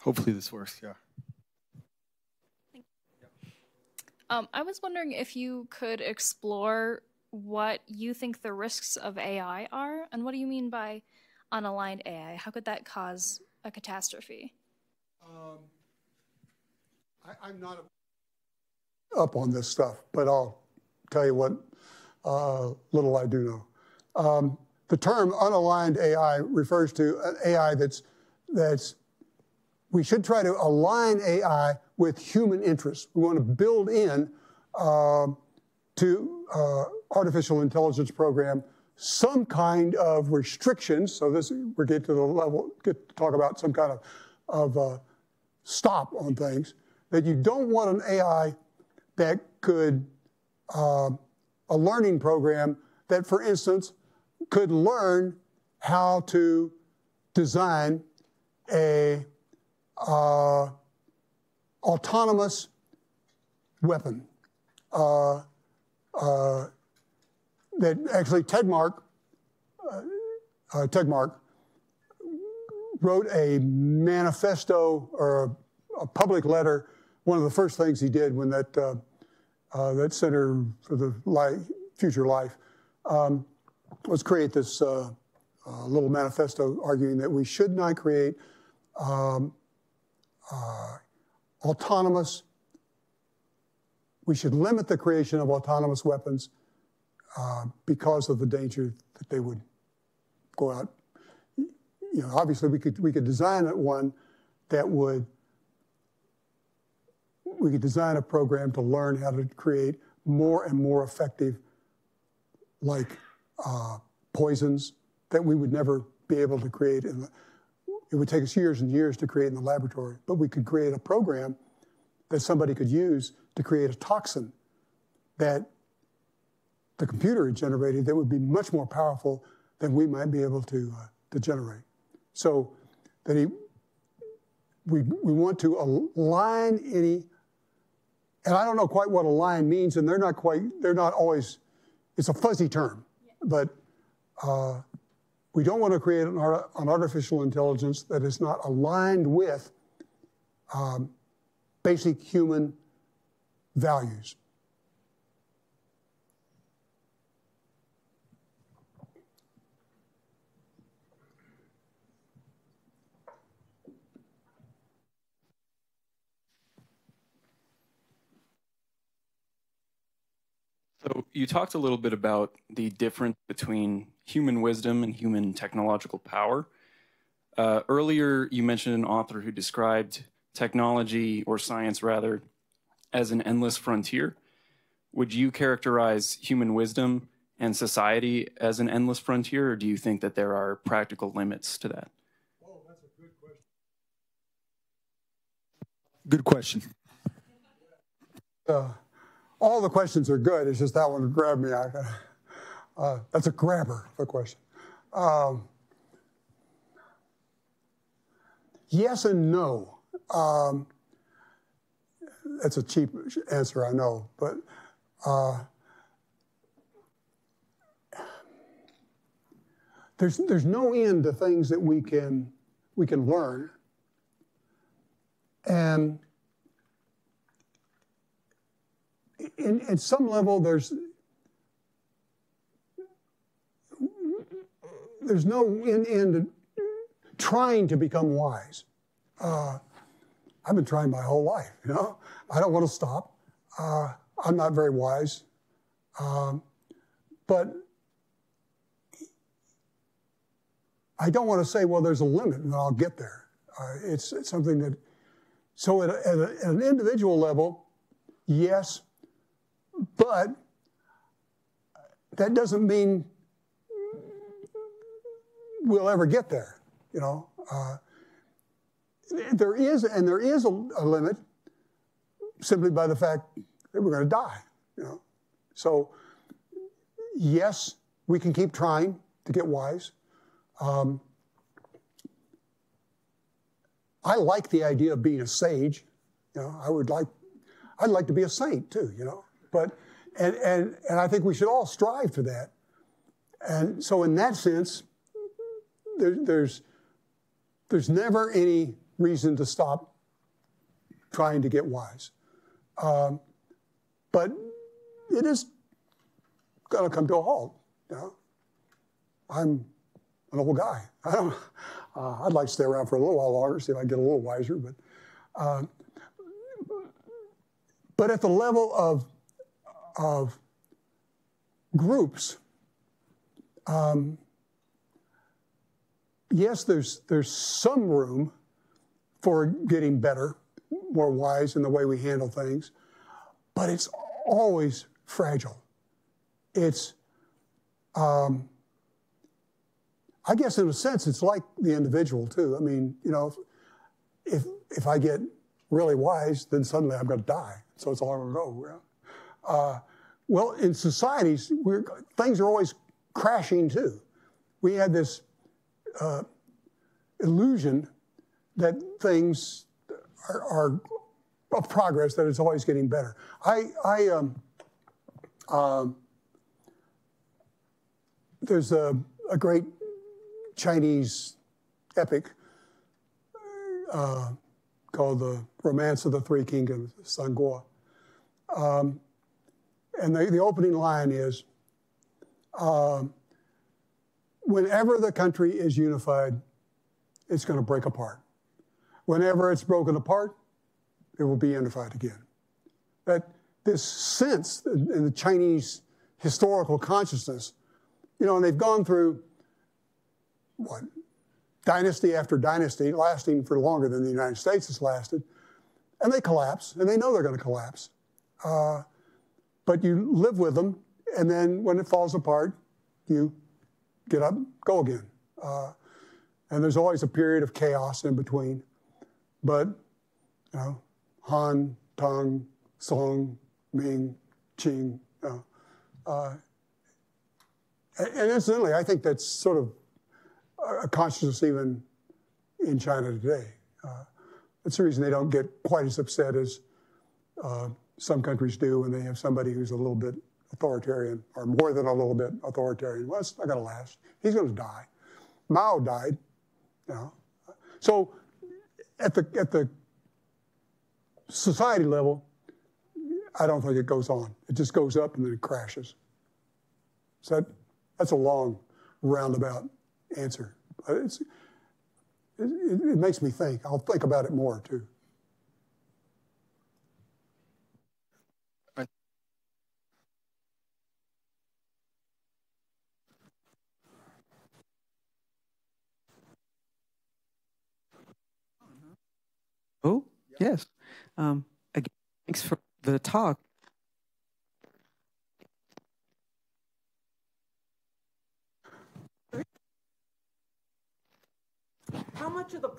Hopefully this works, yeah. Um, I was wondering if you could explore what you think the risks of AI are, and what do you mean by unaligned AI? How could that cause a catastrophe? Um, I, am not up on this stuff, but I'll tell you what uh, little I do know. Um, the term unaligned AI refers to an AI that's that's we should try to align AI with human interests. We want to build in uh, to uh, artificial intelligence program some kind of restrictions. So this we get to the level get to talk about some kind of of uh, stop on things that you don't want an AI that could uh, a learning program that, for instance, could learn how to design a uh, autonomous weapon. Uh, uh, that actually uh, uh, Tegmark wrote a manifesto or a, a, public letter. One of the first things he did when that uh, that Center for the Life, Future Life um, was create this little manifesto arguing that we should not create um, uh, autonomous, we should limit the creation of autonomous weapons uh, because of the danger that they would go out. You know, obviously we could we could design one that would we could design a program to learn how to create more and more effective, like uh, poisons that we would never be able to create in the, it would take us years and years to create in the laboratory, but we could create a program that somebody could use to create a toxin that the computer had generated that would be much more powerful than we might be able to, uh, to generate. So that he, we, we want to align any, and I don't know quite what align means, and they're not quite, they're not always, it's a fuzzy term, but uh, we don't want to create an, art, an artificial intelligence that is not aligned with um, basic human values. So you talked a little bit about the difference between human wisdom and human technological power. Uh, earlier, you mentioned an author who described technology or science rather as an endless frontier. Would you characterize human wisdom and society as an endless frontier, or do you think that there are practical limits to that? Oh, that's a good question. Good question. Uh, all the questions are good. It's just that one grabbed me. I, uh, that's a grabber of a question. Um, yes and no. Um, that's a cheap answer, I know, but uh, there's there's no end to things that we can we can learn, and in, at some level there's there's no end, end trying to become wise. Uh, I've been trying my whole life, you know. I don't want to stop. Uh, I'm not very wise. Um, but I don't want to say, well, there's a limit and I'll get there. Uh, it's, it's, something that, so at, a, at, a, at an individual level, yes, but that doesn't mean we'll ever get there, you know. Uh, there is, and there is a, a limit simply by the fact that we're going to die. You know? So, yes, we can keep trying to get wise. Um, I like the idea of being a sage. You know, I would like, I'd like to be a saint too. You know, but and and and I think we should all strive for that. And so, in that sense, there, there's there's never any reason to stop trying to get wise. Um, but it is going to come to a halt. You know? I'm an old guy. (laughs) I don't. Uh, I'd like to stay around for a little while longer, see if I get a little wiser. But, uh, but at the level of of groups, um, yes, there's there's some room for getting better, more wise in the way we handle things, but it's always fragile. It's, um, I guess in a sense, it's like the individual too. I mean, you know, if if I get really wise, then suddenly I'm going to die. So it's all going to go. Uh, well, in societies, things are always crashing too. We had this uh, illusion that things are, are of progress, that it's always getting better. I, I um, um, there's a, a, great Chinese epic uh, called The Romance of the Three Kingdoms, Sun Guo. Um, and the, the, opening line is uh, whenever the country is unified, it's going to break apart. Whenever it's broken apart, it will be unified again. That this sense in the Chinese historical consciousness, you know, and they've gone through what dynasty after dynasty, lasting for longer than the United States has lasted, and they collapse, and they know they're going to collapse. Uh, but you live with them, and then when it falls apart, you get up, go again. Uh, and there's always a period of chaos in between. But, you know, Han, Tang, Song, Ming, Qing. Uh, and incidentally, I think that's sort of a consciousness even in China today. Uh, that's the reason they don't get quite as upset as uh, some countries do when they have somebody who's a little bit authoritarian, or more than a little bit authoritarian. Well, it's not going to last. He's going to die. Mao died. You know. So at the at the society level, I don't think it goes on. It just goes up and then it crashes. So that, that's a long, roundabout answer. But it, it makes me think. I'll think about it more too. Yes. Um, again, thanks for the talk. How much of the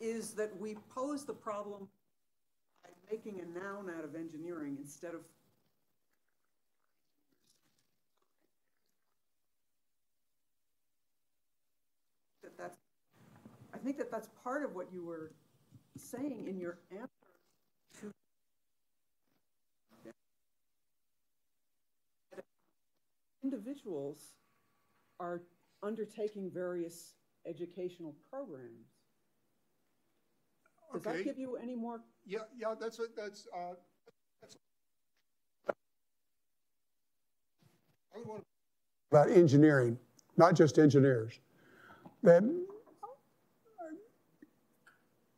is that we pose the problem by making a noun out of engineering instead of that that's I think that that's part of what you were saying in your answer to individuals are undertaking various educational programs. Does that give you any more Yeah, yeah, that's, a- that's, uh, that's. I would want About engineering, not just engineers. That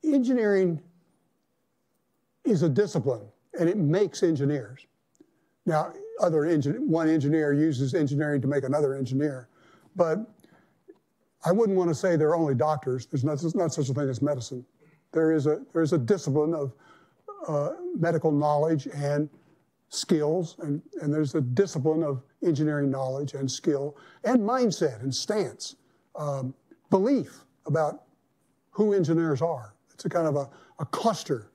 engineering is a discipline and it makes engineers. Now, other engin, one engineer uses engineering to make another engineer, but I wouldn't want to say they're only doctors. There's not, there's not such a thing as medicine. There is a, there's a discipline of uh, medical knowledge and skills, and, and there's a discipline of engineering knowledge and skill and mindset and stance, um, belief about who engineers are. It's a kind of a, a cluster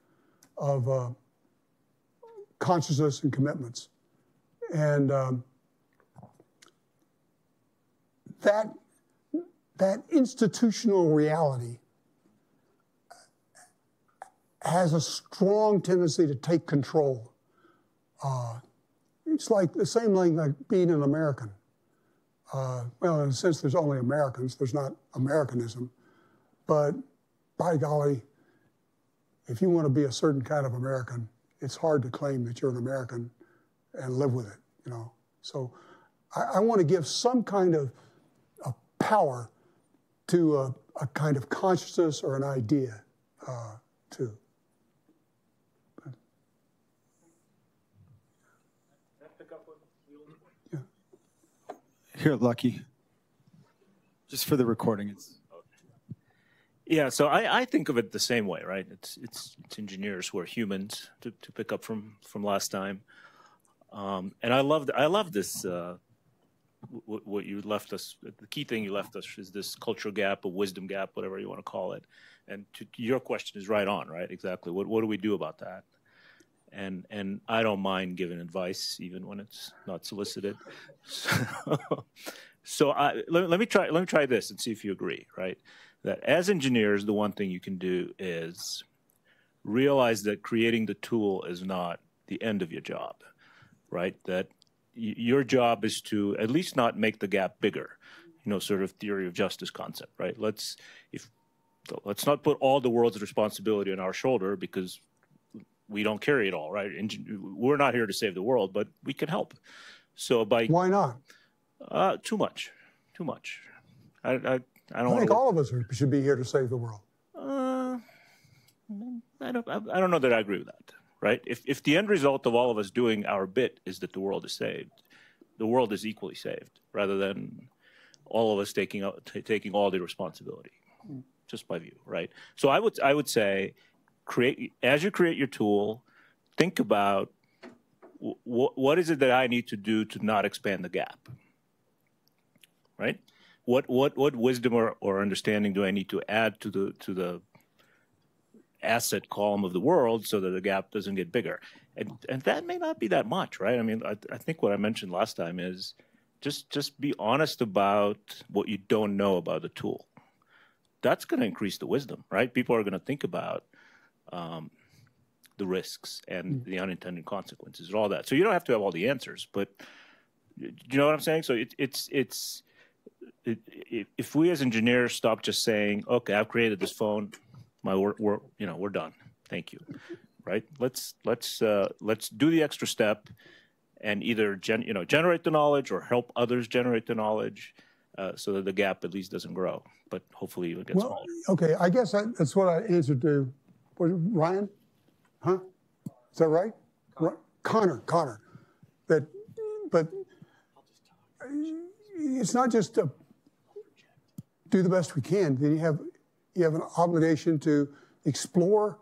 of uh, consciousness and commitments. And um, that, that institutional reality has a strong tendency to take control. Uh, it's like the same thing like being an American. Uh, well, in a sense, there's only Americans. There's not Americanism. But by golly, if you want to be a certain kind of American, it's hard to claim that you're an American and live with it, you know. So I, I want to give some kind of, of power to a, a, kind of consciousness or an idea, uh, too. Here, Lucky. Just for the recording, it's Yeah, so I, I think of it the same way, right? It's it's it's engineers who are humans to, to pick up from from last time, um, and I love I love this. Uh, what you left us, the key thing you left us is this cultural gap, a wisdom gap, whatever you want to call it. And to, your question is right on, right? Exactly. What what do we do about that? And and I don't mind giving advice even when it's not solicited. (laughs) So, so I, let, let me try let me try this and see if you agree, right? that as engineers, the one thing you can do is realize that creating the tool is not the end of your job, right? That your job is to at least not make the gap bigger, you know, sort of theory of justice concept, right? Let's if let's not put all the world's responsibility on our shoulder because we don't carry it all, right? We're not here to save the world, but we can help. So by Why not? Uh, too much, too much. I, I, I don't I think all of us are, should be here to save the world. Uh, I don't. I I don't know that I agree with that. Right? If if the end result of all of us doing our bit is that the world is saved, the world is equally saved, rather than all of us taking out- ta taking all the responsibility. Just my view, right? So I would I would say, create as you create your tool, think about w- what is it that I need to do to not expand the gap. Right? What what what wisdom or, or understanding do I need to add to the to the asset column of the world so that the gap doesn't get bigger. And and that may not be that much, right? I mean, I, I think what I mentioned last time is just just be honest about what you don't know about the tool. That's going to increase the wisdom, right? People are going to think about um, the risks and the unintended consequences and all that. So you don't have to have all the answers, but do you know what I'm saying? So it, it's it's it, it, if we as engineers stop just saying, "Okay, I've created this phone, my work, we're you know we're done, thank you," right? Let's let's uh, let's do the extra step and either gen, you know generate the knowledge or help others generate the knowledge uh, so that the gap at least doesn't grow, but hopefully it gets Well, smaller. okay, I guess that, that's what I answered to, was Ryan? Huh? Is that right? Ri- Connor, Connor. That, but it's not just to do the best we can. Then you have, you have an obligation to explore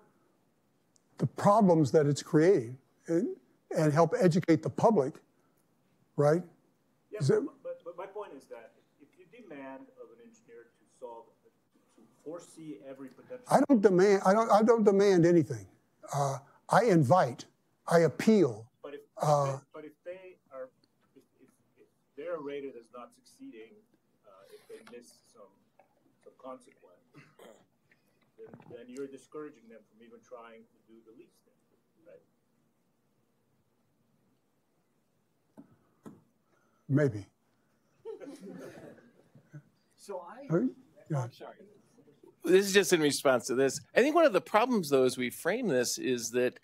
the problems that it's creating and, and help educate the public, right? Yeah, Is it- but, but, but my point is that if you demand of an engineer to solve, to foresee every potential. I don't demand. I don't. I don't demand anything. Uh, I invite. I appeal. But if, Uh, but if they are, if, if, if they're rated as not succeeding, uh, if they miss some, some consequence, then, then you're discouraging them from even trying to do the least thing, right? Maybe. (laughs) So I, yeah. I'm sorry. this is just in response to this. I think one of the problems, though, as we frame this, is that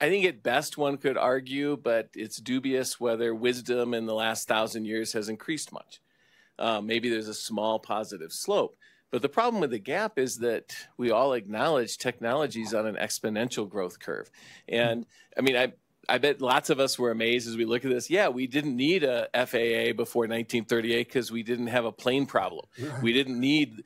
I think at best one could argue, but it's dubious whether wisdom in the last thousand years has increased much. Uh, maybe there's a small positive slope. But the problem with the gap is that we all acknowledge technology's on an exponential growth curve. And I mean, I, I bet lots of us were amazed as we look at this. Yeah, we didn't need a FAA before 1938 because we didn't have a plane problem. We didn't need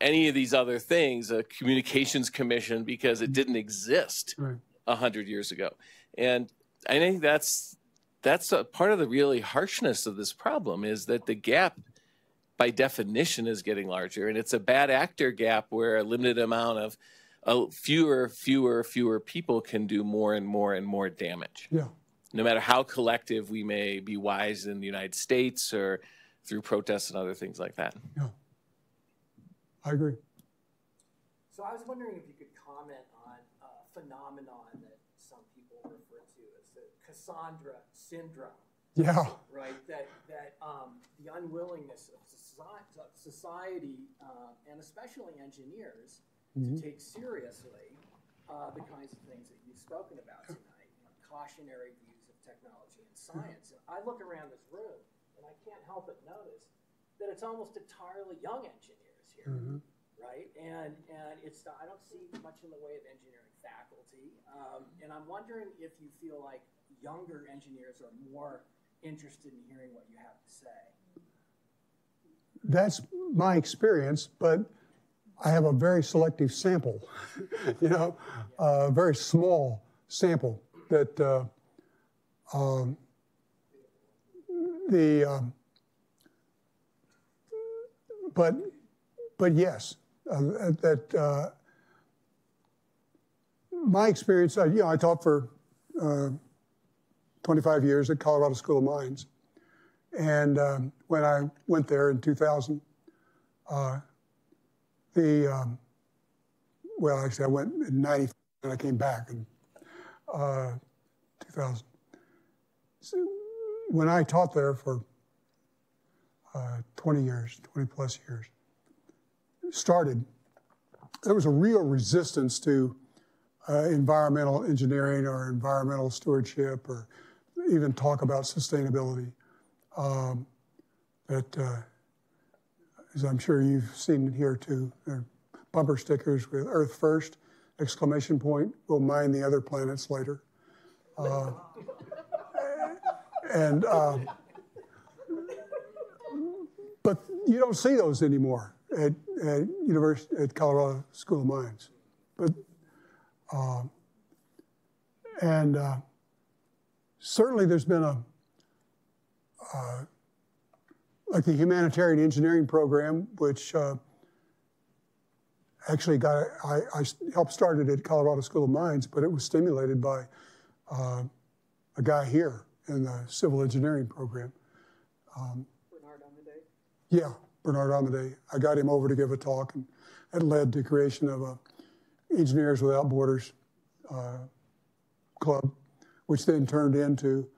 any of these other things, a communications commission, because it didn't exist Right. A hundred years ago. And I think that's that's a part of the really harshness of this problem is that the gap by definition is getting larger and it's a bad actor gap where a limited amount of uh, fewer fewer fewer people can do more and more and more damage Yeah. no matter how collective we may be wise in the united states or through protests and other things like that Yeah. I agree. So I was wondering if you could comment on a phenomenon that some people refer to as the Cassandra syndrome, Yeah. right? That that um, the unwillingness of society, of society um, and especially engineers to take seriously uh, the kinds of things that you've spoken about tonight, you know, cautionary views of technology and science. And I look around this room and I can't help but notice that it's almost entirely young engineers here right? And and it's I don't see much in the way of engineering faculty, um, and I'm wondering if you feel like younger engineers are more interested in hearing what you have to say. That's my experience, but I have a very selective sample, (laughs) you know, a very small sample that uh, um, the, um, but, but yes, uh, that uh, my experience, uh, you know, I taught for uh, 25 years at Colorado School of Mines. And um, when I went there in 2000, uh, the, um, well, actually, I went in 90 and I came back in uh, 2000. So when I taught there for uh, 20 years, 20 plus years, started, there was a real resistance to uh, environmental engineering or environmental stewardship or even talk about sustainability. Um, that, uh, as I'm sure you've seen here too, bumper stickers with Earth first, exclamation point, we'll mine the other planets later. Uh, and, um, but you don't see those anymore at, at University, at Colorado School of Mines. But, um, and uh, certainly there's been a, uh, like the humanitarian engineering program, which uh, actually got, I, I helped start it at Colorado School of Mines, but it was stimulated by uh, a guy here in the civil engineering program. Um, Bernard Amadei? yeah, Bernard Amadei. I got him over to give a talk, and that led to creation of a Engineers Without Borders uh, club, which then turned into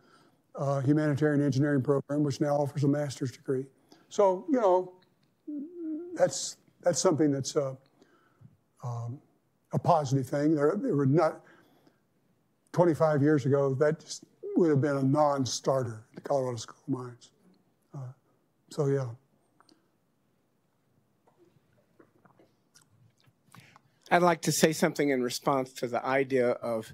a humanitarian engineering program, which now offers a master's degree. So you know, that's that's something that's a, um, a positive thing. There, there were not 25 years ago that just would have been a non-starter at the Colorado School of Mines. Uh, so yeah. I'd like to say something in response to the idea of,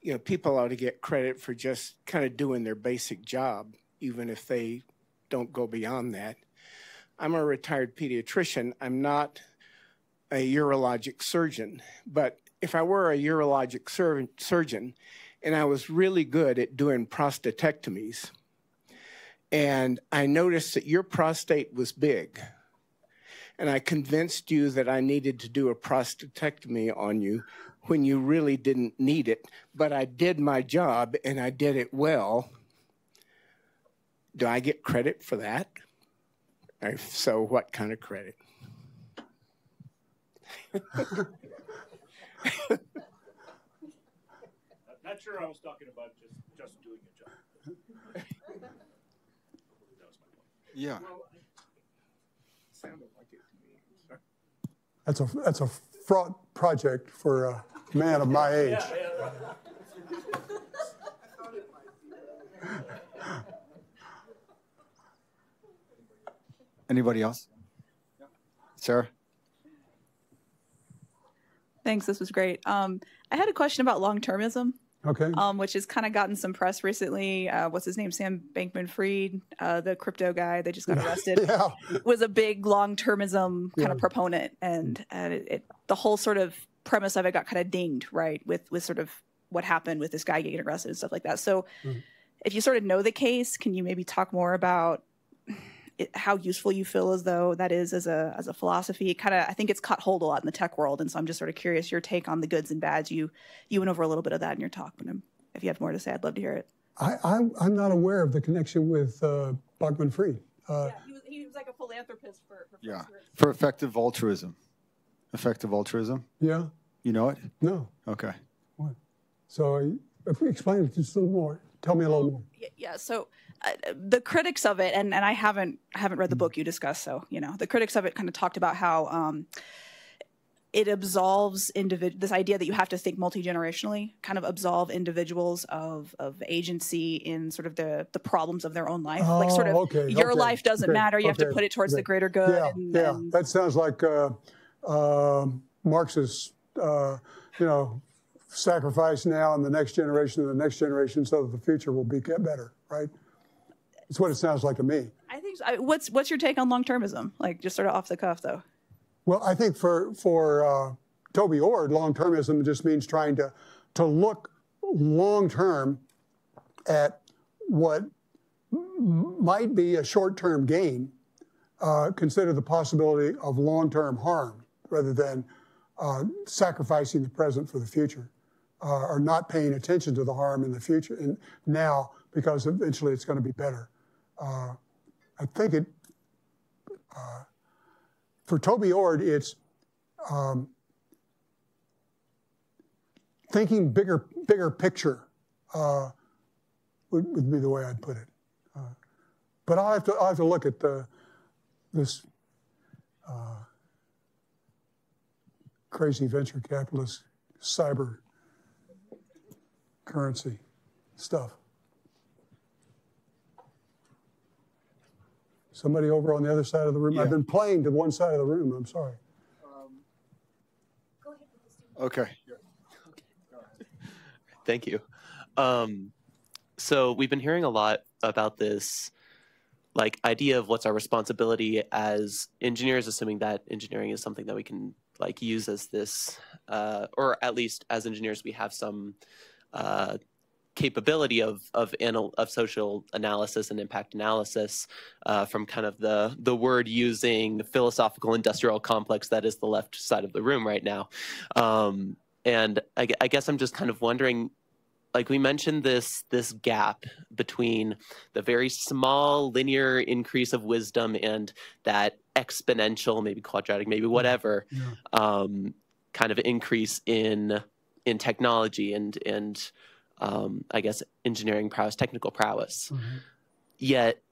you know, people ought to get credit for just kind of doing their basic job, even if they don't go beyond that. I'm a retired pediatrician. I'm not a urologic surgeon, but if I were a urologic sur- surgeon and I was really good at doing prostatectomies, and I noticed that your prostate was big, and I convinced you that I needed to do a prostatectomy on you when you really didn't need it, but I did my job and I did it well. Do I get credit for that? If so, what kind of credit? (laughs) Not sure I was talking about just, just doing a job. (laughs) Yeah. Sounded like it to me. That's a, that's a fraught project for a man of my age. Anybody else? Sarah? Thanks. This was great. Um, I had a question about long termism, Okay. um, which has kind of gotten some press recently. Uh, what's his name? Sam Bankman Fried, uh, the crypto guy that just got (laughs) arrested, Yeah. was a big long termism kind Yeah. of proponent. And, and it, it, the whole sort of premise of it got kind of dinged, right? With, with sort of what happened with this guy getting arrested and stuff like that. So Mhm. if you sort of know the case, can you maybe talk more about it, how useful you feel as though that is as a as a philosophy. Kind of I think it's caught hold a lot in the tech world, and so I'm just sort of curious your take on the goods and bads. You you went over a little bit of that in your talk, but I'm, if you have more to say, I'd love to hear it. I, I'm, I'm not aware of the connection with uh, Bachman Fried. Uh, he was, he was like a philanthropist for, for Yeah. For effective altruism. Effective altruism. yeah? You know it? No. Okay. What? So uh, if we explain it just a little more, tell me a little more. Yeah, yeah. So uh, the critics of it, and, and I haven't haven't read the book you discussed, so you know the critics of it kind of talked about how um, it absolves individ this idea that you have to think multi generationally, kind of absolve individuals of of agency in sort of the the problems of their own life. like sort of Oh, okay, your okay, life doesn't okay, matter. You have to put it towards the greater good. Yeah, and, yeah. and- That sounds like uh, uh, Marxist, uh, you know, sacrifice now and the next generation and the next generation so that the future will be get better, right? It's what it sounds like to me. I think. So. I, what's what's your take on long termism? Like just sort of off the cuff, though. Well, I think for for uh, Toby Ord, long termism just means trying to to look long term at what might be a short term gain, uh, consider the possibility of long term harm rather than uh, sacrificing the present for the future, uh, or not paying attention to the harm in the future and now because eventually it's going to be better. Uh, I think it uh, for Toby Ord, it's um, thinking bigger, bigger picture uh, would, would be the way I'd put it. But I'll have to, I'll have to look at the, this crazy venture capitalist cyber currency stuff. Somebody over on the other side of the room. I've been playing to one side of the room. I'm sorry. Okay. Thank you. Um, so we've been hearing a lot about this like idea of what's our responsibility as engineers, assuming that engineering is something that we can like use as this, uh, or at least as engineers, we have some uh, capability of of anal- of social analysis and impact analysis uh, from kind of the the word using the philosophical industrial complex that is the left side of the room right now. Um, and I, I guess I'm just kind of wondering like we mentioned this this gap between the very small linear increase of wisdom and that exponential maybe quadratic maybe whatever um, kind of increase in in technology and and um, I guess engineering prowess technical prowess. Yet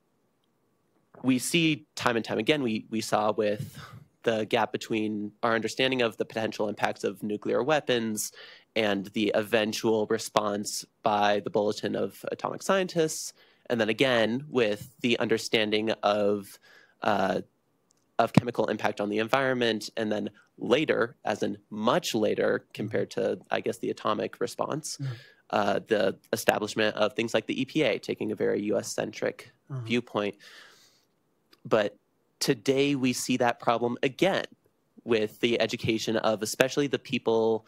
we see time and time again we we saw with the gap between our understanding of the potential impacts of nuclear weapons and the eventual response by the Bulletin of Atomic Scientists, and then again with the understanding of uh, of chemical impact on the environment, and then later, as in much later compared to, I guess, the atomic response, uh, the establishment of things like the EPA, taking a very U.S. centric Mhm. viewpoint. But today we see that problem again with the education of especially the people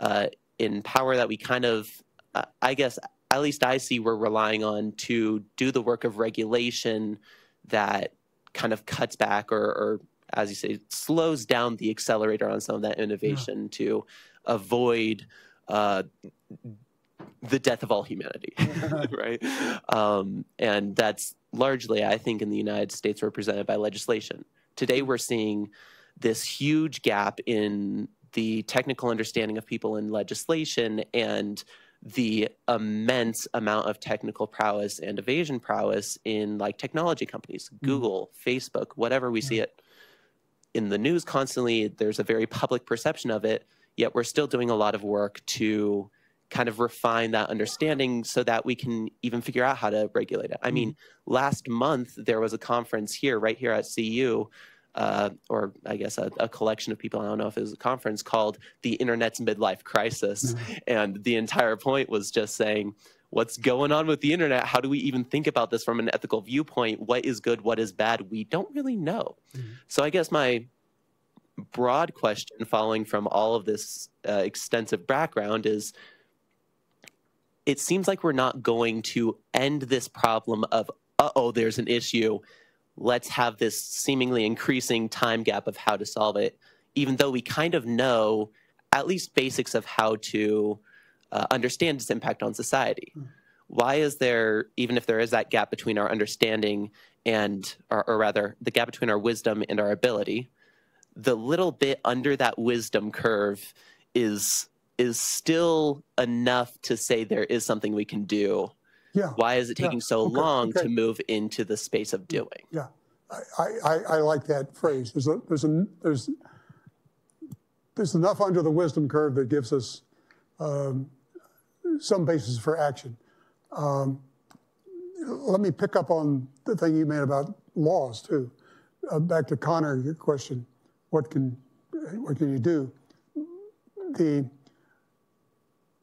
uh, in power that we kind of, uh, I guess, at least I see we're relying on to do the work of regulation that kind of cuts back or, or as you say, slows down the accelerator on some of that innovation yeah. to avoid uh, the death of all humanity, (laughs) right? Um, and that's largely, I think, in the United States represented by legislation. Today, we're seeing this huge gap in the technical understanding of people in legislation and the immense amount of technical prowess and evasion prowess in like technology companies, mm. Google, Facebook, whatever we see it in the news constantly. There's a very public perception of it, yet we're still doing a lot of work to kind of refine that understanding so that we can even figure out how to regulate it. I mean, mm-hmm. last month there was a conference here, right here at CU, uh, or I guess a, a, collection of people. I don't know if it was a conference called "The Internet's Midlife Crisis," mm-hmm. and the entire point was just saying, "What's going on with the internet? How do we even think about this from an ethical viewpoint? What is good? What is bad? We don't really know." Mm-hmm. So I guess my broad question, following from all of this uh, extensive background, is it seems like we're not going to end this problem of, uh oh, there's an issue. Let's have this seemingly increasing time gap of how to solve it, even though we kind of know at least basics of how to uh, understand its impact on society. Mm. Why is there, even if there is that gap between our understanding and, or, or rather, the gap between our wisdom and our ability, the little bit under that wisdom curve is is still enough to say there is something we can do. Yeah. Why is it taking yeah. so okay. long okay. to move into the space of doing? Yeah, I, I, I like that phrase. There's a, there's a, there's there's enough under the wisdom curve that gives us um, some basis for action. Um, let me pick up on the thing you made about laws too. Uh, back to Connor, your question: What can what can you do? The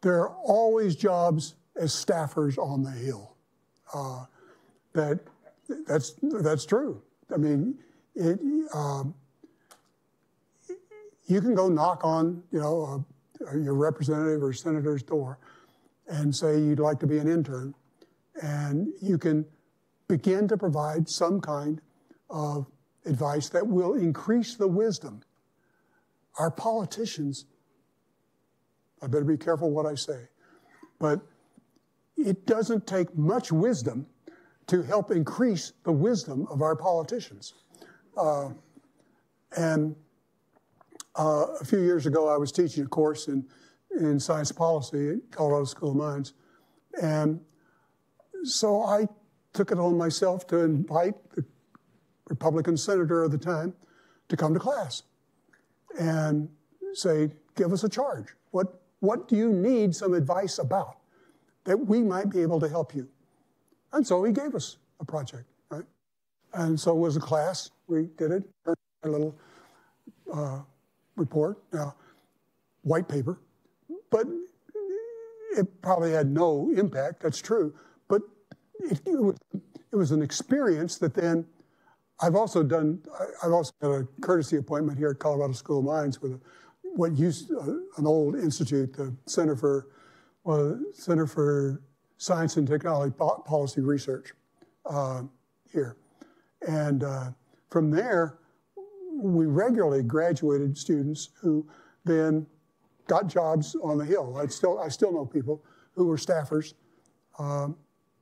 there are always jobs as staffers on the Hill. Uh, that that's that's true. I mean, it, um, you can go knock on you know uh, your representative or senator's door and say you'd like to be an intern, and you can begin to provide some kind of advice that will increase the wisdom. Our politicians I better be careful what I say. But it doesn't take much wisdom to help increase the wisdom of our politicians. Uh, and uh, a few years ago, I was teaching a course in, in science policy at Colorado School of Mines. And so I took it on myself to invite the Republican senator of the time to come to class and say, give us a charge. What, what do you need some advice about that we might be able to help you? And so he gave us a project, right? And so it was a class. We did it, a little uh, report, white paper. But it probably had no impact, that's true. But it, it, was, it was an experience that then I've also done, I've also got a courtesy appointment here at Colorado School of Mines with a what used uh, an old institute, the Center for well, Center for Science and Technology Policy Research uh, here, and uh, from there, we regularly graduated students who then got jobs on the Hill. I still I still know people who were staffers um,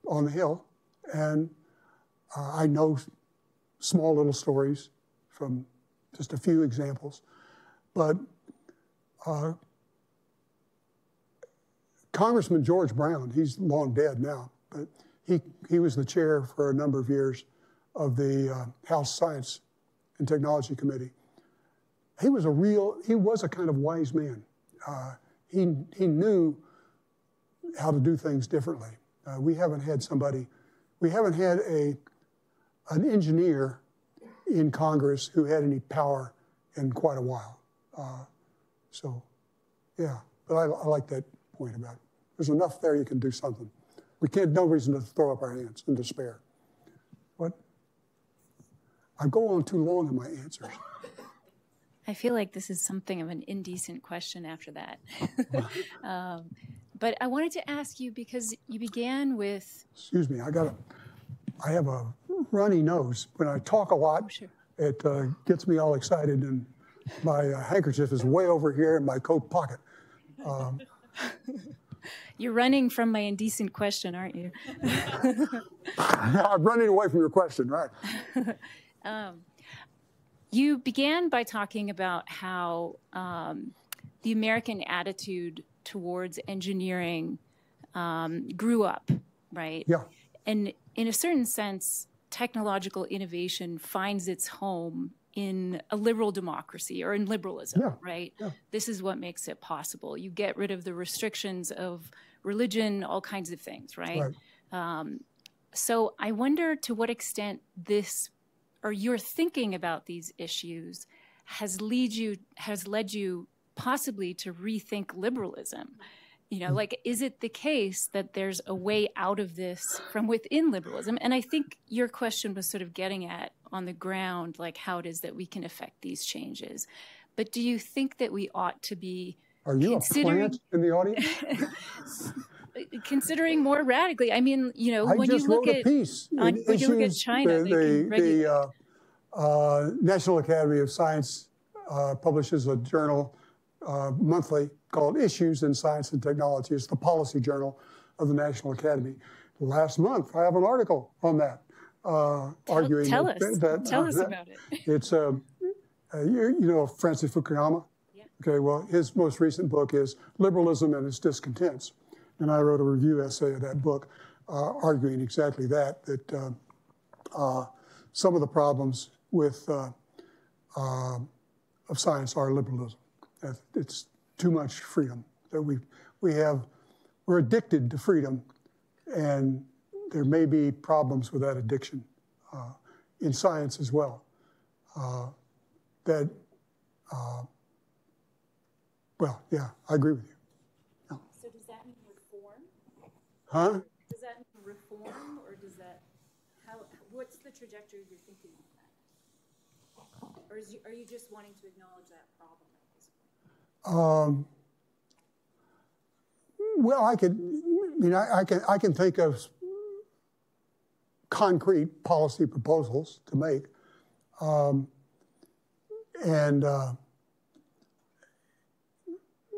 on the Hill, and uh, I know small little stories from just a few examples, but uh, Congressman George Brown, he's long dead now, but he, he was the chair for a number of years of the uh, House Science and Technology Committee. He was a real, he was a kind of wise man. Uh, he, he knew how to do things differently. Uh, we haven't had somebody, we haven't had a, an engineer in Congress who had any power in quite a while. Uh, so, yeah, but I, I like that point about it. There's enough there you can do something. We can't, no reason to throw up our hands in despair. What? I go on too long in my answers. (laughs) I feel like this is something of an indecent question after that. (laughs) um, but I wanted to ask you because you began with. Excuse me, I got a, I have a runny nose. When I talk a lot, sure. it uh, gets me all excited, and my uh, handkerchief is way over here in my coat pocket. Um, (laughs) You're running from my indecent question, aren't you? (laughs) I'm running away from your question, right? (laughs) um, you began by talking about how um, the American attitude towards engineering um, grew up, right? Yeah. And in a certain sense, technological innovation finds its home in a liberal democracy or in liberalism, yeah. right? Yeah. This is what makes it possible. You get rid of the restrictions of religion, all kinds of things, right? right. Um, so I wonder to what extent this or your thinking about these issues has lead you has led you possibly to rethink liberalism you know like is it the case that there's a way out of this from within liberalism? And i think your question was sort of getting at on the ground like how it is that we can affect these changes. But do you think that we ought to be are you a plant in the audience? (laughs) Considering more radically. I mean, you know, I when you look at piece on, when you look at China, the, the, the uh, uh, National Academy of Science uh, publishes a journal uh, monthly called Issues in Science and Technology. It's the policy journal of the National Academy. Last month, I have an article on that, uh, tell, arguing tell that, us, that, tell us that about it. (laughs) it's uh, you, you know Francis Fukuyama. Yeah. Okay, well, his most recent book is Liberalism and Its Discontents. And I wrote a review essay of that book uh, arguing exactly that, that uh, uh, some of the problems with uh, of science are liberalism. It's too much freedom that we, we have, we're addicted to freedom and there may be problems with that addiction uh, in science as well. Uh, that, well, yeah, I agree with you. So does that mean reform? Huh? Does that mean reform, or does that how? What's the trajectory you're thinking of that? Or is you, are you just wanting to acknowledge that problem at this point? Um, well, I could. I mean, I, I can. I can think of concrete policy proposals to make, um, and uh,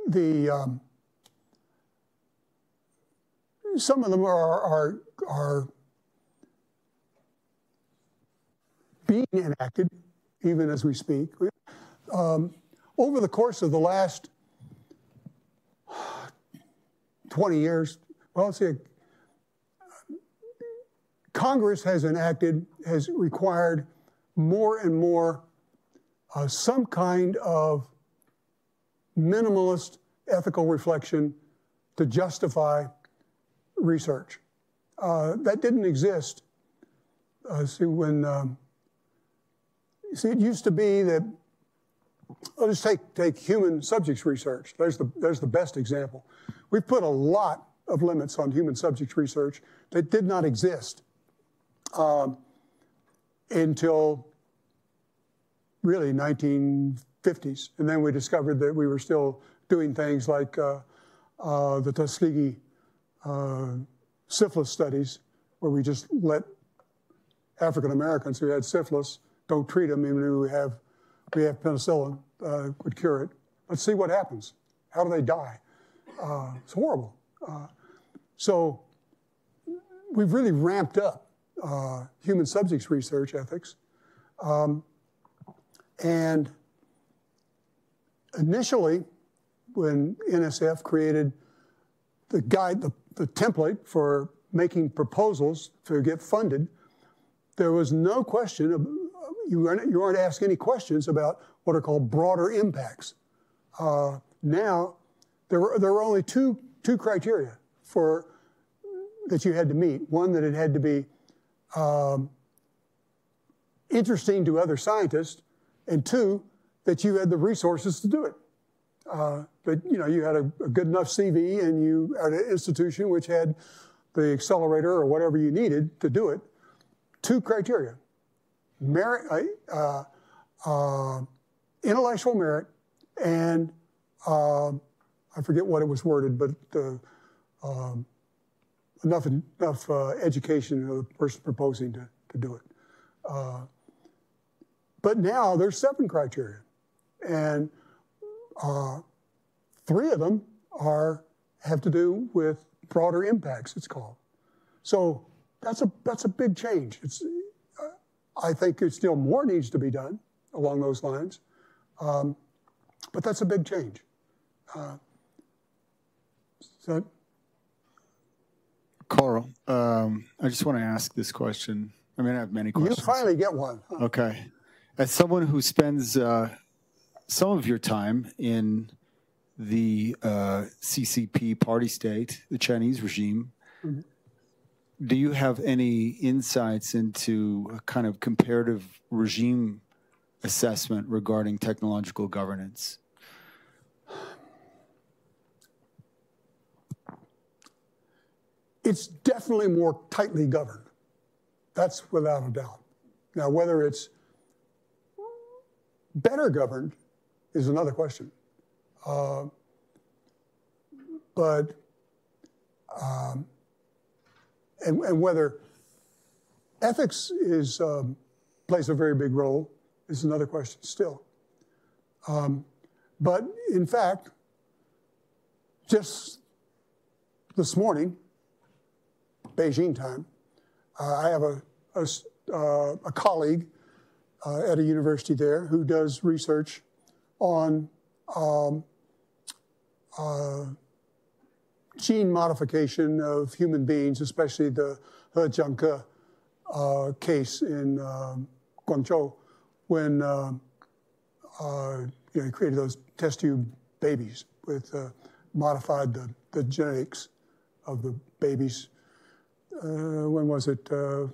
the. Um, some of them are, are, are being enacted even as we speak. Um, over the course of the last 20 years, well, let's say Congress has enacted, has required more and more uh, some kind of minimalist ethical reflection to justify research. Uh, that didn't exist. Uh, see, when um, see, it used to be that. I'll just take take human subjects research. There's the there's the best example. We've put a lot of limits on human subjects research that did not exist um, until really 1950s, and then we discovered that we were still doing things like uh, uh, the Tuskegee uh, syphilis studies, where we just let African Americans who had syphilis don't treat them, even though we have we have penicillin uh, would cure it. Let's see what happens. How do they die? Uh, it's horrible. Uh, so we've really ramped up uh, human subjects research ethics, um, and initially, when NSF created the guide, the, the template for making proposals to get funded, there was no question, of, you, aren't, you aren't asked any questions about what are called broader impacts. Uh, now, there were, there were only two, two criteria for, that you had to meet. One, that it had to be um, interesting to other scientists, and two, that you had the resources to do it. Uh, that you know you had a, a, good enough CV and you at an institution which had the accelerator or whatever you needed to do it. Two criteria: merit, uh, uh, intellectual merit and uh, I forget what it was worded, but um, enough enough uh, education of the person proposing to, to do it. Uh, but now there's seven criteria, and uh, three of them are have to do with broader impacts. It's called. So that's a that's a big change. It's I think there's still more needs to be done along those lines, um, but that's a big change. Uh, so, Carl, um, I just want to ask this question. I mean, I have many questions. You finally get one. Huh? Okay. As someone who spends uh, some of your time in the uh, CCP party state, the Chinese regime, mm-hmm. Do you have any insights into a kind of comparative regime assessment regarding technological governance? It's definitely more tightly governed. That's without a doubt. Now, whether it's better governed is another question. Uh, but, um, and, and, whether ethics is, um, plays a very big role is another question still. Um, but in fact, just this morning, Beijing time. Uh, I have a, a, uh, a colleague uh, at a university there who does research on um, uh, gene modification of human beings, especially the He Jiankui uh, case in um, Guangzhou when uh, you know, he created those test tube babies with modified the, the genetics of the babies uh, when was it? Uh,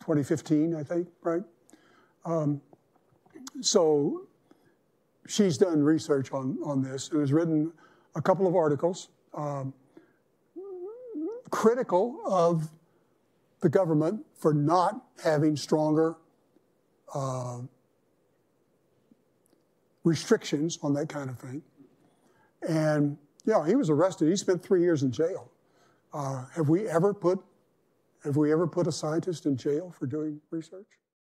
2015, I think, right? Um, so she's done research on, on this and has written a couple of articles um, critical of the government for not having stronger uh, restrictions on that kind of thing. And, yeah, he was arrested. He spent three years in jail. Uh, have we ever put have we ever put a scientist in jail for doing research?